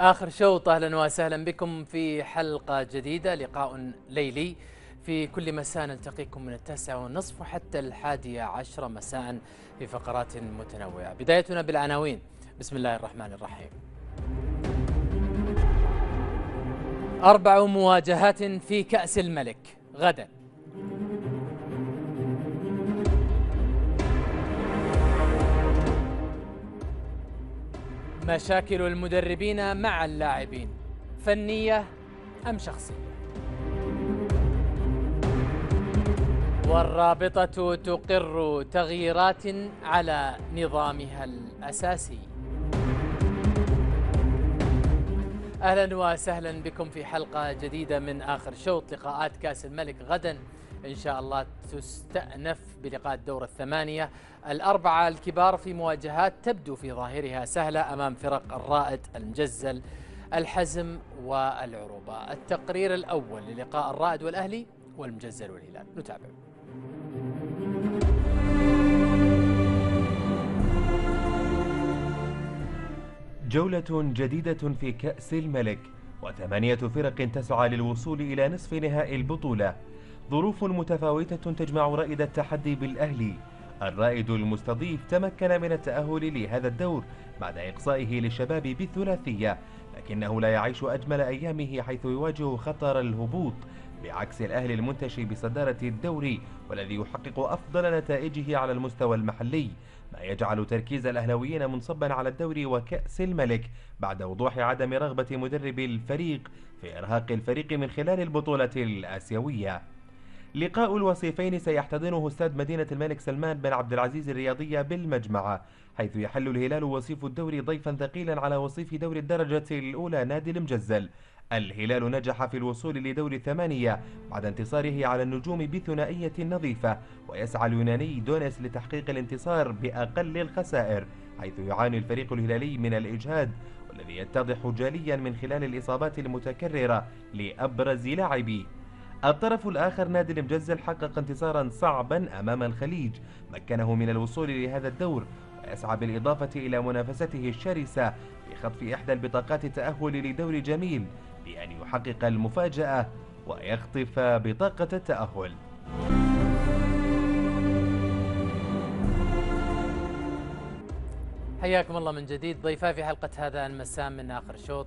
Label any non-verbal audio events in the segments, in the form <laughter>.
آخر شوط أهلا وسهلا بكم في حلقة جديدة لقاء ليلي. في كل مساء نلتقيكم من التاسعة والنصف حتى الحادية عشرة مساء في فقرات متنوعة. بدايتنا بالعناوين. بسم الله الرحمن الرحيم. أربع مواجهات في كأس الملك. غدا. مشاكل المدربين مع اللاعبين فنية أم شخصية؟ والرابطة تقر تغييرات على نظامها الأساسي. أهلا وسهلا بكم في حلقة جديدة من آخر شوط لقاءات كأس الملك غدا. إن شاء الله تستأنف بلقاء الدور الثمانية. الأربعة الكبار في مواجهات تبدو في ظاهرها سهلة أمام فرق الرائد المجزل الحزم والعروبة. التقرير الأول للقاء الرائد والأهلي والمجزل والهلال. نتابع. جولة جديدة في كأس الملك وثمانية فرق تسعى للوصول إلى نصف نهائي البطولة. ظروف متفاوتة تجمع رائد التحدي بالأهلي. الرائد المستضيف تمكن من التأهل لهذا الدور بعد إقصائه للشباب بالثلاثية لكنه لا يعيش أجمل أيامه حيث يواجه خطر الهبوط بعكس الأهلي المنتشي بصدارة الدوري والذي يحقق أفضل نتائجه على المستوى المحلي ما يجعل تركيز الأهلويين منصبا على الدوري وكأس الملك بعد وضوح عدم رغبة مدرب الفريق في إرهاق الفريق من خلال البطولة الآسيوية. لقاء الوصيفين سيحتضنه استاد مدينة الملك سلمان بن عبد العزيز الرياضية بالمجمعة حيث يحل الهلال وصيف الدوري ضيفا ثقيلا على وصيف دوري الدرجة الأولى نادي المجزل. الهلال نجح في الوصول لدور الثمانية بعد انتصاره على النجوم بثنائية نظيفة ويسعى اليوناني دونيس لتحقيق الانتصار بأقل الخسائر حيث يعاني الفريق الهلالي من الإجهاد والذي يتضح جاليا من خلال الإصابات المتكررة لأبرز لاعبيه الطرف الآخر نادي المجزل حقق انتصارا صعبا أمام الخليج. مكنه من الوصول لهذا الدور ويسعى بالإضافة إلى منافسته الشرسة في خطف إحدى البطاقات التأهل لدور جميل بأن يحقق المفاجأة ويخطف بطاقة التأهل. حياكم الله من جديد. ضيفا في حلقة هذا المساء من آخر شوط.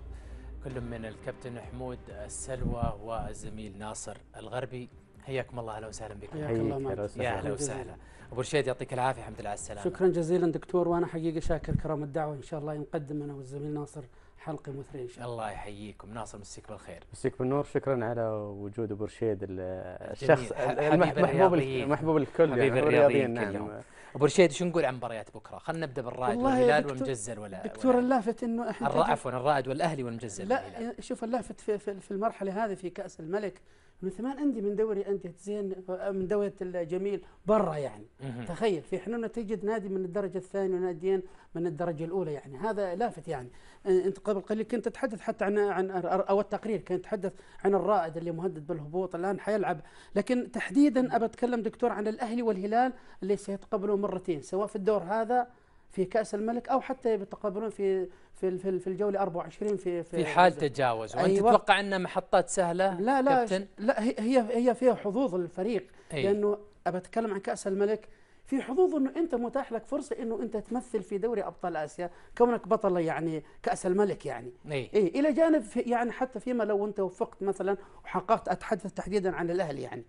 كل من الكابتن حمود السلوى والزميل ناصر الغربي. حياكم الله أهلا وسهلا بكم. حياك الله يا أهلا وسهلا. أبو رشيد يعطيك العافية الحمد لله على السلامة. شكرا جزيلا دكتور وأنا حقيقه شاكر كرام الدعوة إن شاء الله نقدم أنا والزميل ناصر حلقة مثرية إن شاء الله. الله يحييكم. ناصر مسيك بالخير. مسيك بالنور. شكرا على وجود أبو رشيد الشخص المحبوب المحبوب الكل حبيب يعني الرياضيين نعم. أبو رشيد شو نقول عن مباريات بكرة؟ خلينا نبدأ بالرائد والهلال والمجزل ولا دكتور اللافت إنه إحنا عفوا الرائد والأهلي والمجزل لا. شوف اللافت في, في, في المرحلة هذه في كأس الملك انه ثمان انديه من دوري اندية زين من دوري الجميل برا يعني. تخيل في حنونة تجد نادي من الدرجة الثانية وناديين من الدرجة الأولى يعني. هذا لافت يعني. انت قبل قليل كنت تتحدث حتى عن عن أو التقرير كان يتحدث عن الرائد اللي مهدد بالهبوط الآن حيلعب. لكن تحديدا أبى أتكلم دكتور عن الأهلي والهلال اللي سيتقابلون مرتين سواء في الدور هذا في كأس الملك أو حتى يتقابلون في في في الجولة 24 في في, في حال تجاوز. وأنت أيوة. تتوقع أن محطات سهلة؟ لا لا كابتن؟ لا هي هي فيها حظوظ الفريق. أي. لأنه أبى أتكلم عن كأس الملك. في حظوظ إنه أنت متاح لك فرصة إنه أنت تمثل في دوري أبطال آسيا كونك بطل يعني كأس الملك يعني. اي إيه إلى جانب في يعني حتى فيما لو أنت وفقت مثلا وحققت أتحدث تحديدا عن الأهلي يعني.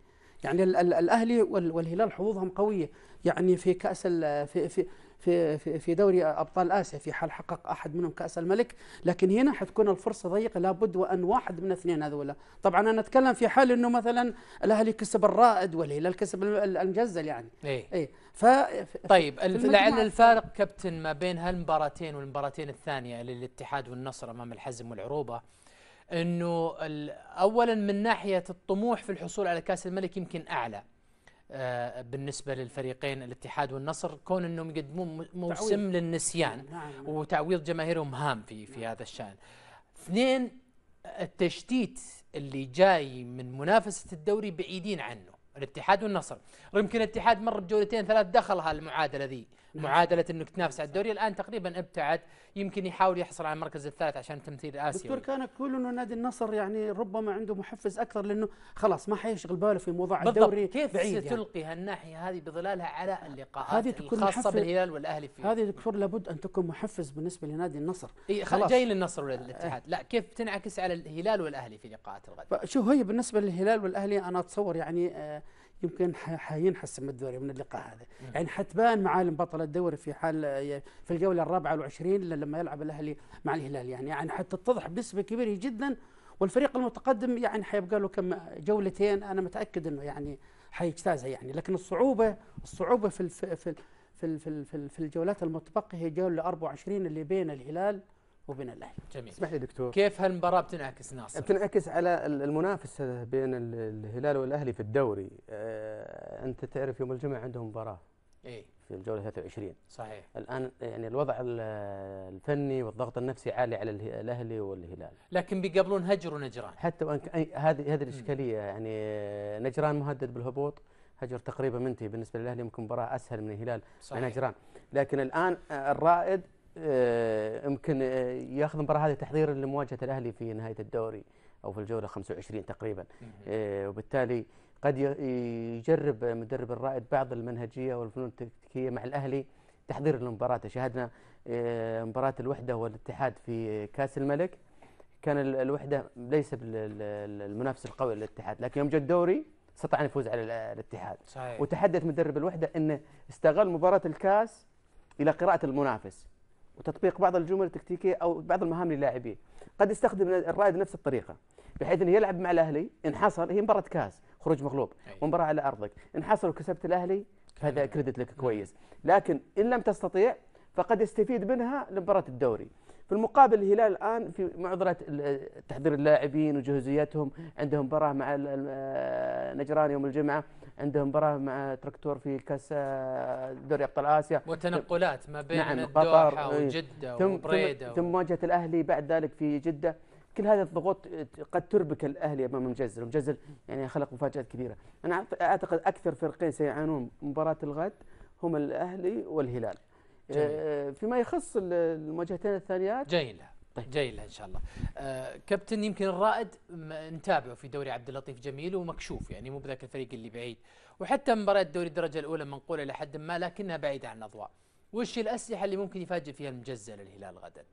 يعني الأهلي والهلال حظوظهم قوية. يعني في كأس في في في في في دوري أبطال آسيا في حال حقق أحد منهم كأس الملك. لكن هنا حتكون الفرصة ضيقة لابد وأن واحد من الاثنين هذولا. طبعا أنا أتكلم في حال إنه مثلا الأهلي كسب الرائد والهلال كسب المجزل يعني. إيه, إيه. ف طيب لعل الفارق كابتن ما بين هالمباراتين والمباراتين الثانية للاتحاد والنصر أمام الحزم والعروبة إنه اولا من ناحية الطموح في الحصول على كأس الملك يمكن أعلى. بالنسبة للفريقين الاتحاد والنصر كون إنهم يقدمون موسم للنسيان نعم نعم. وتعويض جماهيرهم هام في في هذا الشأن. اثنين التشتيت اللي جاي من منافسة الدوري بعيدين عنه. الاتحاد والنصر يمكن الاتحاد مر بجولتين ثلاث دخلها المعادله ذي نعم. معادلة إنك تنافس على الدوري. الآن تقريبا أبتعد. يمكن يحاول يحصل على المركز الثالث عشان تمثيل اسيوي دكتور كان يقول انه نادي النصر يعني ربما عنده محفز أكثر لأنه خلاص ما حيشغل باله في موضوع الدوري كيف بعيد ستلقي يعني. هالناحية هذه بظلالها على اللقاءات هذه تكون الخاصه بالهلال والأهلي فيه هذه دكتور لابد أن تكون محفز بالنسبة لنادي النصر. إيه خلاص. جاي للنصر والاتحاد لا كيف تنعكس على الهلال والأهلي في لقاءات الغد؟ شو هي بالنسبة للهلال والأهلي أنا أتصور يعني آه يمكن حينحسم الدوري من اللقاء هذا. يعني حتبان معالم بطل الدوري في حال في الجولة الرابعة والعشرين لما يلعب الأهلي مع الهلال. يعني يعني حتتضح بنسبة كبيرة جدا والفريق المتقدم يعني حيبقى له كم جولتين أنا متأكد إنه يعني حيجتازها يعني. لكن الصعوبة الصعوبة في في في في في, في الجولات المتبقية هي جولة 24 اللي بين الهلال وبين الاهلي جميل. اسمح لي دكتور. كيف هالمباراة بتنعكس ناصر؟ بتنعكس على المنافسة بين الهلال والأهلي في الدوري. آه أنت تعرف يوم الجمعة عندهم مباراة اي في الجولة 23 صحيح. الآن يعني الوضع الفني والضغط النفسي عالي على الأهلي والهلال. لكن بيقابلون هجر ونجران. حتى وإن هذه هذه الإشكالية يعني نجران مهدد بالهبوط هجر تقريبا منتهي. بالنسبة للأهلي ممكن مباراة أسهل من الهلال صحيح. نجران لكن الآن الرائد آه، يمكن آه، ياخذ المباراة هذه تحضيرا لمواجهة الأهلي في نهاية الدوري أو في الجولة 25 تقريبا. آه، وبالتالي قد يجرب مدرب الرائد بعض المنهجية والفنون التكتيكية مع الأهلي تحضير للمباراة. شاهدنا مباراة الوحدة والاتحاد في كأس الملك. كان الوحدة ليس المنافس القوي للاتحاد لكن يوم جاء الدوري استطاع أن يفوز على الاتحاد. صحيح. وتحدث مدرب الوحدة إنه استغل مباراة الكأس إلى قراءة المنافس. وتطبيق بعض الجمل التكتيكية أو بعض المهام للاعبين قد يستخدم الرائد نفس الطريقة بحيث إنه يلعب مع الأهلي إن حصل هي مباراة كاس خروج مغلوب ومباراة على أرضك. إن حصل وكسبت الأهلي فهذا كريدت لك كويس. لكن إن لم تستطيع فقد يستفيد منها لمباراة الدوري. في المقابل الهلال الآن في معضله تحضير اللاعبين وجهوزيتهم عندهم مباراة مع نجران يوم الجمعة عندهم مباراة مع تراكتور في كأس آه، دوري أبطال آسيا وتنقلات ما بين نعم الدوحة إيه. وجدة ثم وبريدة ثم مواجهة الأهلي بعد ذلك في جدة كل هذه الضغوط قد تربك الأهلي أمام مجزل، مجزل يعني خلق مفاجآت كبيرة، أنا أعتقد أكثر فريقين سيعانون مباراة الغد هم الأهلي والهلال. جميل. آه، فيما يخص المواجهتين الثانيات. جاي لها طيب. لها إن شاء الله. آه كابتن يمكن الرائد نتابعه في دوري عبد اللطيف جميل ومكشوف يعني مو بذاك الفريق اللي بعيد. وحتى مباريات دوري الدرجة الأولى منقولة لحد ما لكنها بعيدة عن الأضواء. وش الأسلحة اللي ممكن يفاجئ فيها المجزل الهلال غدا؟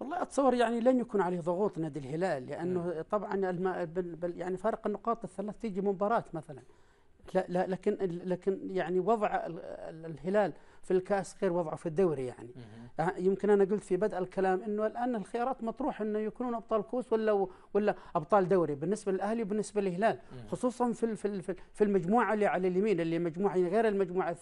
والله أتصور يعني لن يكون عليه ضغوط نادي الهلال لأنه م. طبعا الم... بل يعني فارق النقاط الثلاث تيجي مباراة مثلا. لا, لا لكن لكن يعني وضع الهلال في الكاس غير وضعه في الدوري يعني. مم. يمكن أنا قلت في بدء الكلام إنه الآن الخيارات مطروح إنه يكونون أبطال كوس ولا ولا أبطال دوري بالنسبة للأهلي وبالنسبة للهلال. خصوصا في في في المجموعة اللي على اليمين اللي مجموعة غير المجموعة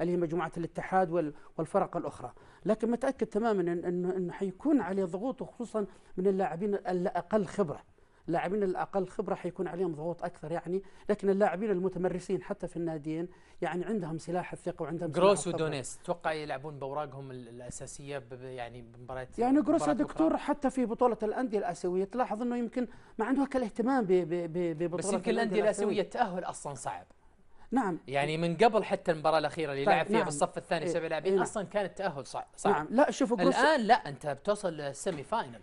اللي هي مجموعة الاتحاد والفرق الأخرى. لكن متأكد تماما انه إنه حيكون عليه ضغوط وخصوصا من اللاعبين الأقل خبرة. اللاعبين الأقل خبرة حيكون عليهم ضغوط أكثر يعني لكن اللاعبين المتمرسين حتى في الناديين يعني عندهم سلاح الثقة وعندهم جروس ودونيس توقع يلعبون بأوراقهم الأساسية يعني بمباريات يعني جروس يا دكتور حتى في بطولة الأندية الآسيوية تلاحظ إنه يمكن ما عنده الاهتمام ببطولة بس يمكن الأندية الآسيوية. التأهل أصلا صعب. نعم. يعني من قبل حتى المباراة الأخيرة اللي طيب لعب فيها نعم. بالصف الثاني إيه سبع لاعبين إيه أصلا كان التأهل صعب, صعب. نعم. لا شوفوا الآن لا أنت بتوصل لل semi final.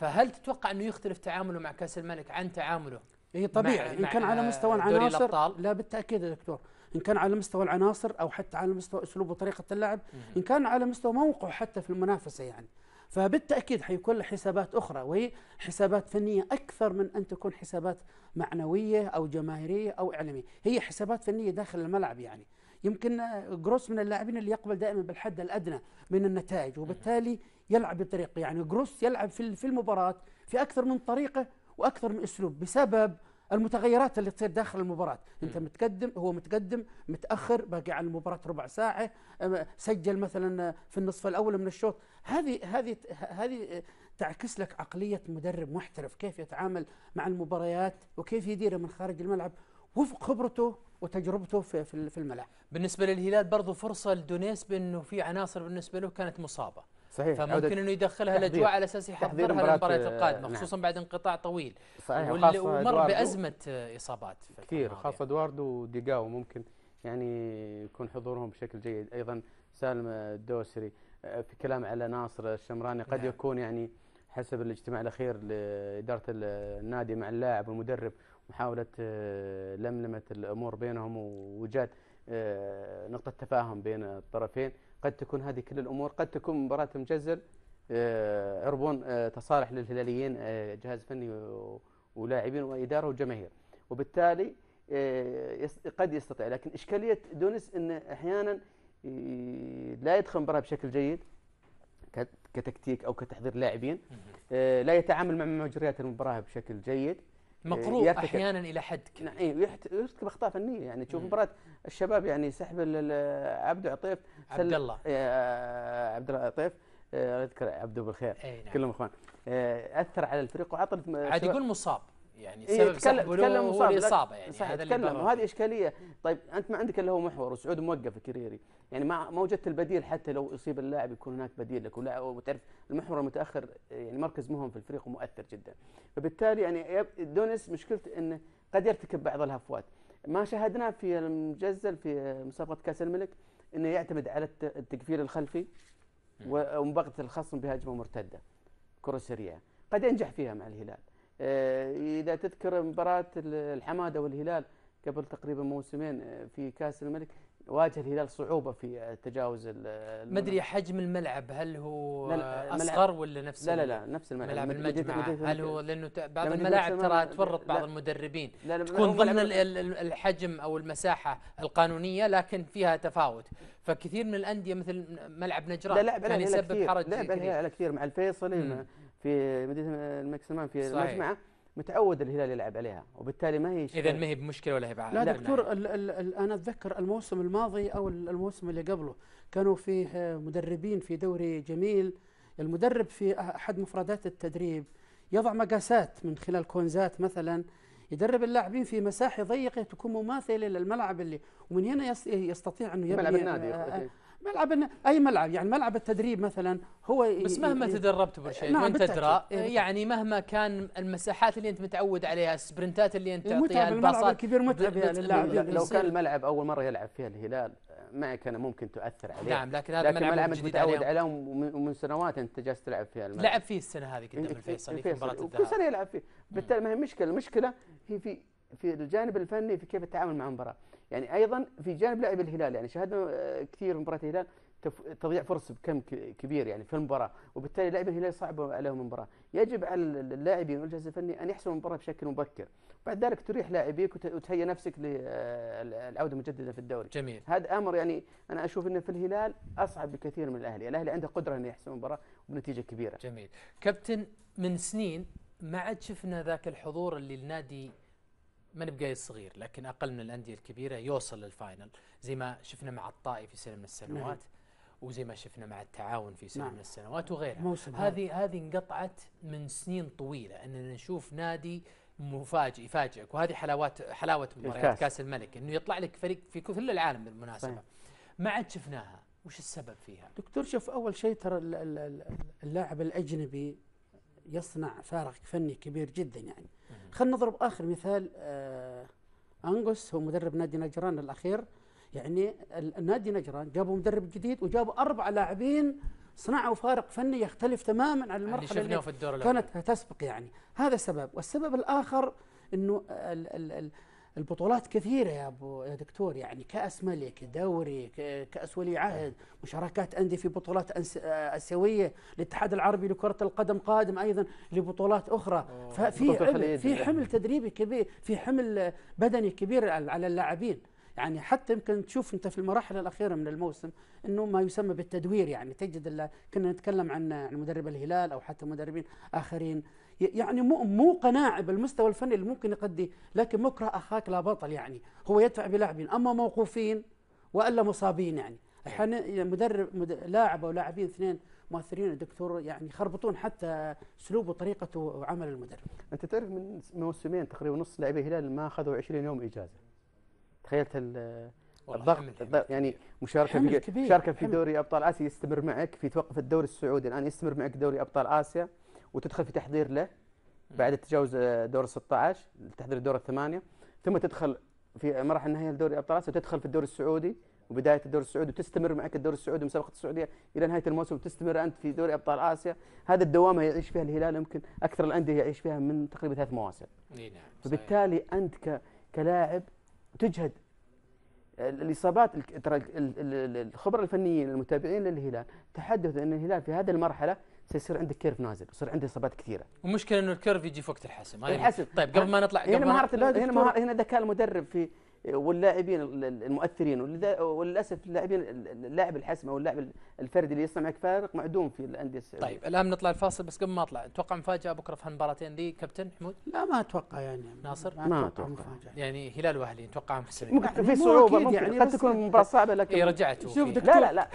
فهل تتوقع أنه يختلف تعامله مع كأس الملك عن تعامله اي طبيعي. إن كان على مستوى العناصر لا بالتأكيد يا دكتور. إن كان على مستوى العناصر أو حتى على مستوى اسلوب وطريقة اللعب إن كان على مستوى موقعه حتى في المنافسة يعني. فبالتأكيد حيكون له حسابات أخرى وهي حسابات فنية أكثر من أن تكون حسابات معنوية أو جماهيرية أو إعلامية. هي حسابات فنية داخل الملعب يعني. يمكن جروس من اللاعبين اللي يقبل دائما بالحد الأدنى من النتائج وبالتالي يلعب بطريقه يعني جروس يلعب في في المباراة في أكثر من طريقة وأكثر من أسلوب بسبب المتغيرات اللي تصير داخل المباراة. أنت متقدم هو متقدم متأخر باقي على المباراة ربع ساعة سجل مثلا في النصف الأول من الشوط. هذه هذه هذه تعكس لك عقلية مدرب محترف كيف يتعامل مع المباريات وكيف يديرها من خارج الملعب وفق خبرته وتجربته في في الملعب. بالنسبة للهلال برضو فرصة لدونيس بأنه في عناصر بالنسبة له كانت مصابة. صحيح فممكن إنه يدخلها. الاجواء على أساس يحضرها للمباريات القادمة نعم. خصوصا بعد انقطاع طويل صحيح ومر. بأزمة إصابات كثير. خاصة إدواردو وديجاو ممكن يعني يكون حضورهم بشكل جيد أيضا سالم الدوسري آه، في كلام على ناصر الشمراني قد نعم. يكون يعني حسب الاجتماع الأخير لإدارة النادي مع اللاعب والمدرب محاولة آه، لملمة الأمور بينهم ووجاد آه، نقطة تفاهم بين الطرفين قد تكون هذه كل الأمور. قد تكون مباراة مجزل آه، عربون آه، تصالح للهلاليين آه، جهاز فني ولاعبين وإدارة وجماهير. وبالتالي قد يستطيع. لكن إشكالية دونس إن أحيانا ي- لا يدخل المباراه بشكل جيد كتكتيك أو كتحضير لاعبين. لا يتعامل مع مجريات المباراة بشكل جيد. مقروء يرتكب- أحيانا إلى حد كبير نعم إيه، ويحت- يرتكب أخطاء فنية. يعني تشوف. مباراة الشباب يعني سحب عبده عطيف عبد الله عبد الله. عطيف آه، الله يذكر عبده بالخير. نعم. كلهم إخوان. آه، أثر على الفريق وعطل عاد يقول مصاب. يعني إيه، سبب تكلم- تكلم هو الإصابة يعني صحيح هذا تكلم. وهذه. إشكالية. طيب أنت ما عندك إلا هو محور وسعود موقف كريري. يعني ما ما وجدت البديل حتى لو اصيب اللاعب يكون هناك بديل لك وتعرف المحور المتأخر يعني مركز مهم في الفريق ومؤثر جدا. فبالتالي يعني دونس مشكلته إنه قد يرتكب بعض الهفوات. ما شاهدناه في المجزل في مسابقة كأس الملك إنه يعتمد على الت- التقفيل الخلفي ومباغتة الخصم بهجمة مرتدة كرة سريعة. قد ينجح فيها مع الهلال. إذا تذكر مباراة ال- الحمادة والهلال قبل تقريبا موسمين آه، في كأس الملك واجه الهلال صعوبة في آه، تجاوز ما أدري حجم الملعب هل هو لا، لا، أصغر ولا نفس لا لا لا نفس الملعب؟ ملعب مدينة- هل هو لأنه بعض لا، الملاعب المجمع- ترى تفرط بعض لا. المدربين. لا لا تكون ضمن الحجم أو المساحة القانونية لكن فيها تفاوت. فكثير من الأندية مثل ملعب نجران لا كان يسبب كثير حرج لعب على كثير مع الفيصلي في مدينة الملك سلمان في صحيح. المجمعه متعود الهلال يلعب عليها وبالتالي ما هي اذا ما هي بمشكلة ولا هي بعد لا دكتور ال ال ال أنا أتذكر الموسم الماضي أو ال- الموسم اللي قبله كانوا فيه مدربين في دوري جميل المدرب في أحد مفردات التدريب يضع مقاسات من خلال كونزات مثلا يدرب اللاعبين في مساحه ضيقة تكون مماثلة للملعب اللي ومن هنا يس- يستطيع انه يبني ملعب النادي ملعب أي ملعب يعني ملعب التدريب مثلا هو بس مهما تدربت برشيد نعم، وانت. تدرى إيه،. يعني مهما كان المساحات اللي أنت متعود عليها السبرنتات اللي أنت تعطيها الملعب الباصات الكبير متعب لا، لو كان الملعب أول مرة يلعب فيها الهلال معك أنا ممكن تؤثر عليه نعم لكن هذا لكن ملعب انت متعود. عليه ومن سنوات أنت جالس تلعب فيها الملعب لعب فيه السنة هذه قدام إيه، الفيصلي في. مباراة الذهاب سنة يلعب فيه بالتالي ما هي مشكلة المشكلة هي في في الجانب الفني في كيف التعامل مع المباراة يعني أيضا في جانب لاعب الهلال يعني شاهدنا آه، كثير من مباراة الهلال تف- تضيع فرص بكم كبير يعني في المباراة وبالتالي لاعب الهلال صعب عليهم المباراة. يجب على اللاعبين والجهاز الفني أن يحسموا المباراة بشكل مبكر. بعد ذلك تريح لاعبيك وت- وتهيئ نفسك للعوده مجددا في الدوري. جميل. هذا أمر يعني أنا أشوف إنه في الهلال أصعب بكثير من الأهلي، الأهلي عنده قدرة إنه يحسم المباراة وبنتيجه كبيرة. جميل. كابتن من سنين ما عاد شفنا ذاك الحضور اللي النادي ما نبقى صغير لكن أقل من الأندية الكبيرة يوصل للفاينل زي ما شفنا مع الطائي في سنة من السنوات وزي ما شفنا مع التعاون في سنة نعم. من السنوات وغيرها. هذه هذه انقطعت من سنين طويلة إننا نشوف نادي مفاجئ يفاجئك وهذه حلاوات حلاوة مباريات. كأس الملك إنه يطلع لك فريق في كل العالم بالمناسبة صحيح. ما عاد شفناها وش السبب فيها؟ دكتور شوف أول شيء ترى ال- ال- ال- اللاعب الأجنبي يصنع فارق فني كبير جدا يعني. خلينا نضرب آخر مثال آه انجوس هو مدرب نادي نجران الأخير. يعني النادي نجران جابوا مدرب جديد وجابوا أربع لاعبين صنعوا فارق فني يختلف تماما عن اللي المرحلة شفناه اللي في الدور كانت تسبق يعني. هذا سبب. والسبب الآخر إنه ال- ال- ال- البطولات كثيرة يا أبو يا دكتور يعني كأس ملك دوري كأس ولي عهد مشاركات أندية في بطولات آه، آسيوية الاتحاد العربي لكرة القدم قادم أيضا لبطولات أخرى. ففي بطولة حمل. في حمل تدريبي كبير في حمل بدني كبير على اللاعبين. يعني حتى يمكن تشوف أنت في المراحل الأخيرة من الموسم إنه ما يسمى بالتدوير يعني تجد كنا نتكلم عن مدرب الهلال أو حتى مدربين آخرين. يعني مو مو قناعة بالمستوى الفني اللي ممكن يقدي لكن مكره أخاك لا بطل يعني. هو يدفع بلاعبين أما موقوفين وإلا مصابين يعني. أحيانا مدرب مد... لاعب أو لاعبين اثنين مؤثرين الدكتور يعني يخربطون حتى أسلوب وطريقة وعمل المدرب. أنت تعرف من موسمين تقريبا نص لاعبي الهلال ما أخذوا 20 يوم إجازة. تخيلت ال- الضغط يعني مشاركة في. مشاركه في دوري أبطال آسيا يستمر معك في توقف الدوري السعودي الآن يستمر معك دوري أبطال آسيا. وتدخل في تحضير له بعد تجاوز دور 16 تحضير الدور الثمانية. ثم تدخل في مراحل النهائيه لدوري أبطال آسيا وتدخل في الدوري السعودي وبداية الدوري السعودي وتستمر معك الدوري السعودي مسابقه السعودية إلى نهاية الموسم وتستمر أنت في دوري أبطال آسيا. هذا الدوامة يعيش فيها الهلال يمكن أكثر الأندية يعيش فيها من تقريبا ثلاث مواسم. نعم فبالتالي أنت كلاعب تجهد الإصابات ترى الخبراء الفنيين المتابعين للهلال تحدثوا إن الهلال في هذه المرحلة سيصير عندك كيرف نازل يصير عنده إصابات كثيرة. المشكلة إنه الكيرف يجي في وقت الحسم. الحسم طيب قبل ما نطلع هنا مهاره هنا مهارة هنا ذكاء المدرب في واللاعبين المؤثرين وللأسف اللاعبين اللاعب الحسم أو اللاعب الفردي اللي يصنع معك فارق معدوم في الأندية السعودية. طيب الآن نطلع الفاصل بس قبل ما أطلع أتوقع مفاجأة بكرة في هالمباراتين دي كابتن حمود؟ لا ما أتوقع يعني. ناصر؟ ما أتوقع مفاجأة. يعني هلال وأهلي أتوقع محسنين ممكن في صعوبة ممكن يعني قد تكون مباراة صعبة لكن اي رجعت شوف دكتور لا لا لا.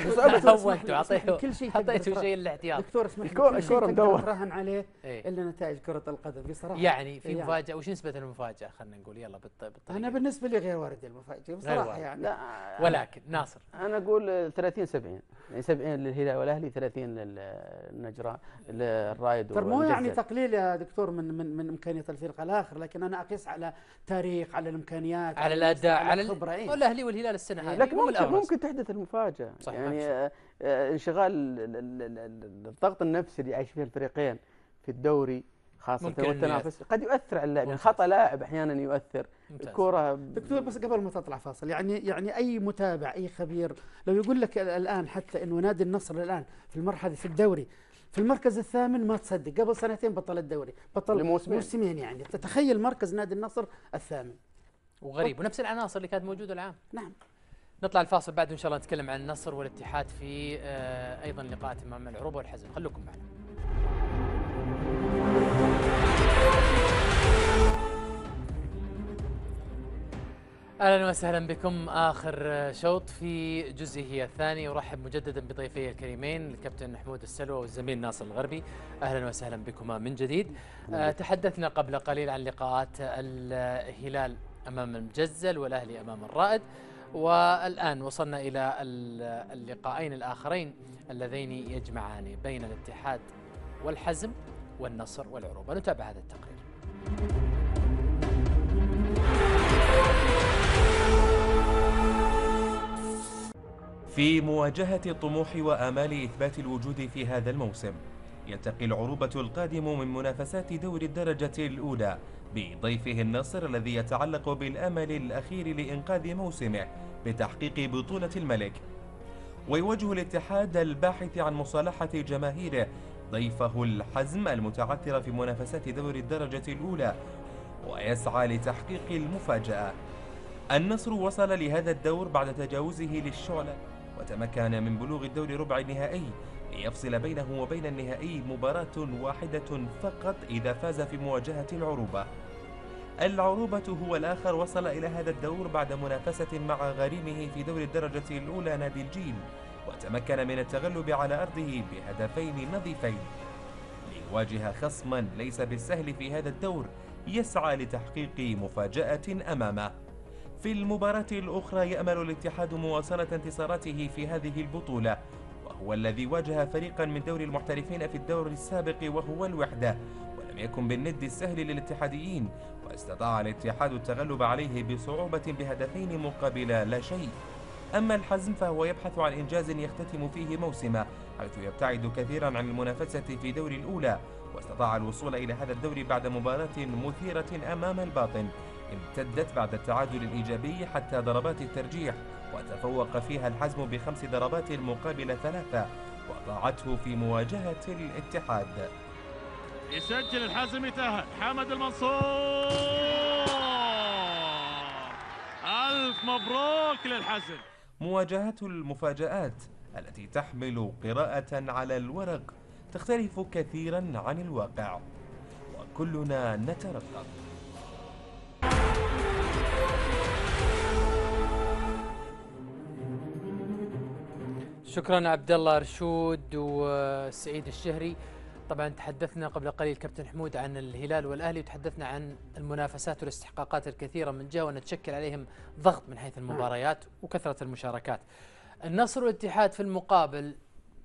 <laughs> هونتوا اعطيته كل شيء اعطيته شيء الاحتياط دكتور اسمح الكورة الكوره مدور تراهن عليه إيه. إلا نتائج كرة القدم. بصراحة. يعني في يعني. مفاجأة وش نسبة المفاجأة؟ خلينا نقول يلا بالطريقة. أنا بالنسبة لي غير وارد المفاجاه بصراحة يعني لا ولكن ناصر. أنا أقول 30 70 يعني 70 للهلال والأهلي 30 للنجران للرايد ترى مو يعني تقليل يا دكتور من من من إمكانية الفريق الآخر لكن أنا أقيس على تاريخ على الإمكانيات على الأداء على الخبرة إيه؟ الاهلي والهلال السنة هذه لكن ممكن, ممكن تحدث المفاجأة. صحيح. يعني آه، آه، انشغال الضغط النفسي اللي يعيش فيه الفريقين في الدوري خاصة والتنافس قد يؤثر على اللاعب يعني خطأ لاعب أحيانا يؤثر. الكرة دكتور بس قبل ما تطلع فاصل يعني يعني أي متابع أي خبير لو يقول لك الآن حتى إنه نادي النصر الآن في المرحلة في الدوري في المركز الثامن ما تصدق. قبل سنتين بطل الدوري. بطل موسمين يعني. تتخيل مركز نادي النصر الثامن. وغريب. ونفس العناصر اللي كانت موجودة العام. نعم. نطلع الفاصل بعد ان شاء الله نتكلم عن النصر والاتحاد في آه، أيضا لقاءات إمام العروبة والحزم. خلوكم معنا. أهلا وسهلا بكم. آخر شوط في جزئه الثاني. أرحب مجددا بضيفي الكريمين الكابتن محمود السلوى والزميل ناصر الغربي. أهلا وسهلا بكما من جديد. أه تحدثنا قبل قليل عن لقاءات الهلال أمام المجزل والأهلي أمام الرائد. والآن وصلنا إلى اللقاءين الآخرين اللذين يجمعان بين الاتحاد والحزم والنصر والعروبة. نتابع هذا التقرير. في مواجهة الطموح وآمال إثبات الوجود في هذا الموسم يلتقي العروبة القادم من منافسات دوري الدرجة الأولى بضيفه النصر الذي يتعلق بالأمل الأخير لإنقاذ موسمه بتحقيق بطولة الملك. ويواجه الاتحاد الباحث عن مصالحة جماهيره ضيفه الحزم المتعثر في منافسات دوري الدرجة الأولى ويسعى لتحقيق المفاجأة. النصر وصل لهذا الدور بعد تجاوزه للشعلة. وتمكن من بلوغ الدور ربع النهائي ليفصل بينه وبين النهائي مباراة واحدة فقط إذا فاز في مواجهة العروبة. العروبة هو الآخر وصل إلى هذا الدور بعد منافسة مع غريمه في دور الدرجة الأولى نادي الجيل وتمكن من التغلب على أرضه بهدفين نظيفين. ليواجه خصما ليس بالسهل في هذا الدور يسعى لتحقيق مفاجأة أمامه. في المباراة الأخرى يأمل الاتحاد مواصلة انتصاراته في هذه البطولة وهو الذي واجه فريقا من دور المحترفين في الدور السابق وهو الوحدة ولم يكن بالند السهل للاتحاديين واستطاع الاتحاد التغلب عليه بصعوبة بهدفين مقابل لا شيء. أما الحزم فهو يبحث عن إنجاز يختتم فيه موسمه حيث يبتعد كثيرا عن المنافسة في دور الأولى واستطاع الوصول إلى هذا الدور بعد مباراة مثيرة أمام الباطن. امتدت بعد التعادل الإيجابي حتى ضربات الترجيح وتفوق فيها الحزم بخمس ضربات مقابل ثلاثة وضاعته في مواجهة الاتحاد. يسجل الحزم يتأهل حمد المنصور! ألف مبروك للحزم! مواجهة المفاجآت التي تحمل قراءة على الورق تختلف كثيرا عن الواقع وكلنا نترقب. شكرا عبد الله رشود وسعيد الشهري طبعا تحدثنا قبل قليل كابتن حمود عن الهلال والأهلي وتحدثنا عن المنافسات والاستحقاقات الكثيرة من جهة وأن تشكل عليهم ضغط من حيث المباريات وكثرة المشاركات. النصر والاتحاد في المقابل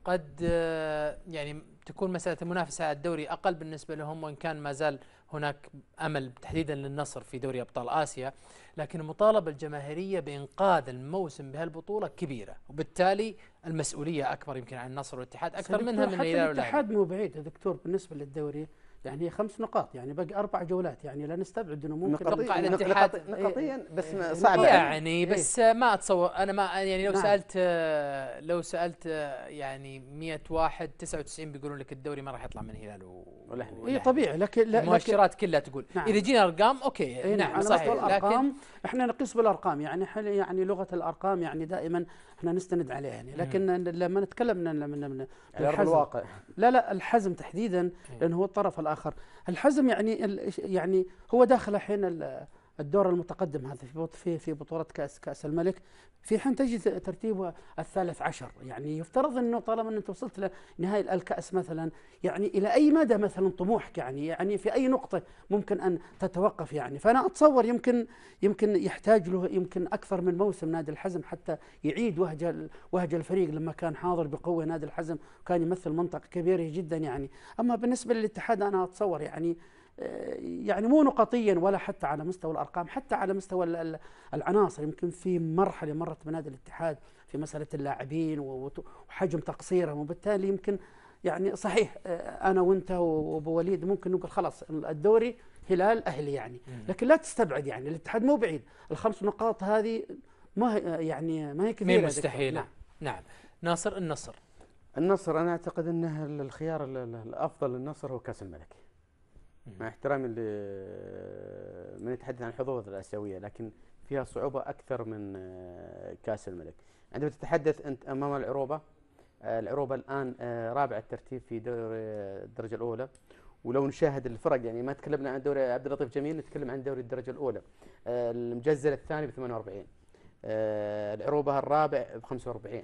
قد آه، يعني تكون مسألة المنافسة على الدوري أقل بالنسبة لهم وإن كان ما زال هناك أمل تحديدا للنصر في دوري أبطال آسيا لكن المطالبه الجماهيرية بإنقاذ الموسم بهالبطولة كبيرة وبالتالي المسؤولية أكبر يمكن عن النصر والاتحاد أكثر منها من الهلال الاتحاد مو بعيد يا دكتور بالنسبة للدوري. يعني هي خمس نقاط يعني باقي أربع جولات يعني لا نستبعد إنه ممكن نقطي- نقطيا الاتحاد- نقطي- نقطيا بس إيه. صعب يعني بس ما أتصور أنا ما يعني لو نعم. سألت لو سألت يعني 100 واحد 99 بيقولون لك الدوري ما راح يطلع من الهلال و- والأهلي. هي والأهلي. طبيعي لكن المؤشرات كلها تقول نعم. إذا جينا ارقام أوكي إيه نعم على صحيح لكن الأرقام إحنا نقيس بالأرقام يعني يعني لغة الأرقام يعني دائما إحنا نستند عليها يعني. لكن لما نتكلم من من الحزم- الواقع. لا لا الحزم تحديدا لأنه هو الطرف الآخر. الحزم يعني ال- يعني هو داخل ال- الدور المتقدم هذا في في في بطولة كأس كأس الملك. في حين تجد ترتيبه الثالث عشر. يعني يفترض إنه طالما إنت وصلت لنهائي الكأس مثلا يعني إلى أي مدى مثلا طموحك؟ يعني يعني في أي نقطة ممكن أن تتوقف يعني؟ فأنا أتصور يمكن يمكن يحتاج له يمكن أكثر من موسم نادي الحزم حتى يعيد وهج وهج الفريق لما كان حاضر بقوة نادي الحزم وكان يمثل منطقه كبيره جدا يعني. أما بالنسبة للاتحاد أنا أتصور يعني يعني مو نقطيا ولا حتى على مستوى الأرقام حتى على مستوى ال- ال- العناصر. يمكن في مرحلة مرت بنادي الاتحاد في مسألة اللاعبين وحجم تقصيرهم وبالتالي يمكن يعني صحيح آه، أنا وأنت وأبو وليد ممكن نقول خلاص الدوري هلال أهلي يعني. لكن لا تستبعد يعني الاتحاد مو بعيد. الخمس نقاط هذه ما هي يعني ما هي كثيرة. مستحيلة. نعم. نعم. ناصر النصر. النصر أنا أعتقد انه ال- الخيار ال- ال- الأفضل للنصر هو كأس الملك. مع احترامي من يتحدث عن الحظوظ الآسيوية لكن فيها صعوبة أكثر من آه، كأس الملك. عندما تتحدث أنت أمام العروبه آه، العروبه الآن آه، رابع الترتيب في دوري الدرجة الأولى. ولو نشاهد الفرق يعني ما تكلمنا عن دوري عبد اللطيف جميل نتكلم عن دوري الدرجة الأولى. المجزل الثاني ب 48 آه، العروبه الرابع ب 45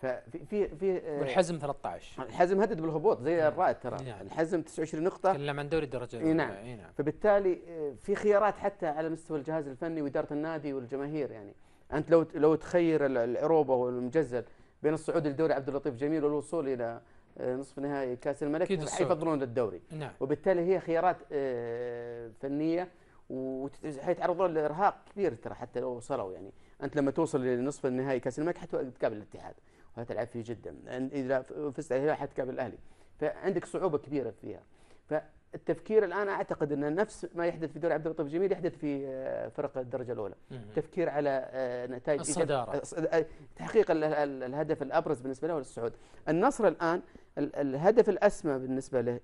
ففي في في آه، والحزم 13 الحزم هدد بالهبوط زي الرائد ترى. نعم. الحزم 29 نقطة. تكلم عن دوري الدرجة إي نعم. نعم. فبالتالي آه، في خيارات حتى على مستوى الجهاز الفني وإدارة النادي والجماهير يعني. أنت لو لو تخير ال- العروبه والمجزل بين الصعود لدوري عبد اللطيف جميل والوصول إلى آه، نصف نهائي كأس الملك. حيفضلون للدوري. نعم. وبالتالي هي خيارات فنية وحيتعرضون لإرهاق كبير ترى حتى لو وصلوا يعني. أنت لما توصل لنصف النهائي كأس الملك حتقابل الاتحاد. وهتلعب فيه جدا. عند- إذا فزت على الهلال حتقابل الأهلي. فعندك صعوبة كبيرة فيها. فالتفكير الآن أعتقد أن نفس ما يحدث في دوري عبد اللطيف جميل يحدث في آه، فرق الدرجة الأولى. تفكير على آه، نتائج الصدارة. إيجابية- آه، تحقيق ال- ال- الهدف الأبرز بالنسبة له للصعود النصر الآن ال- الهدف الأسمى بالنسبة له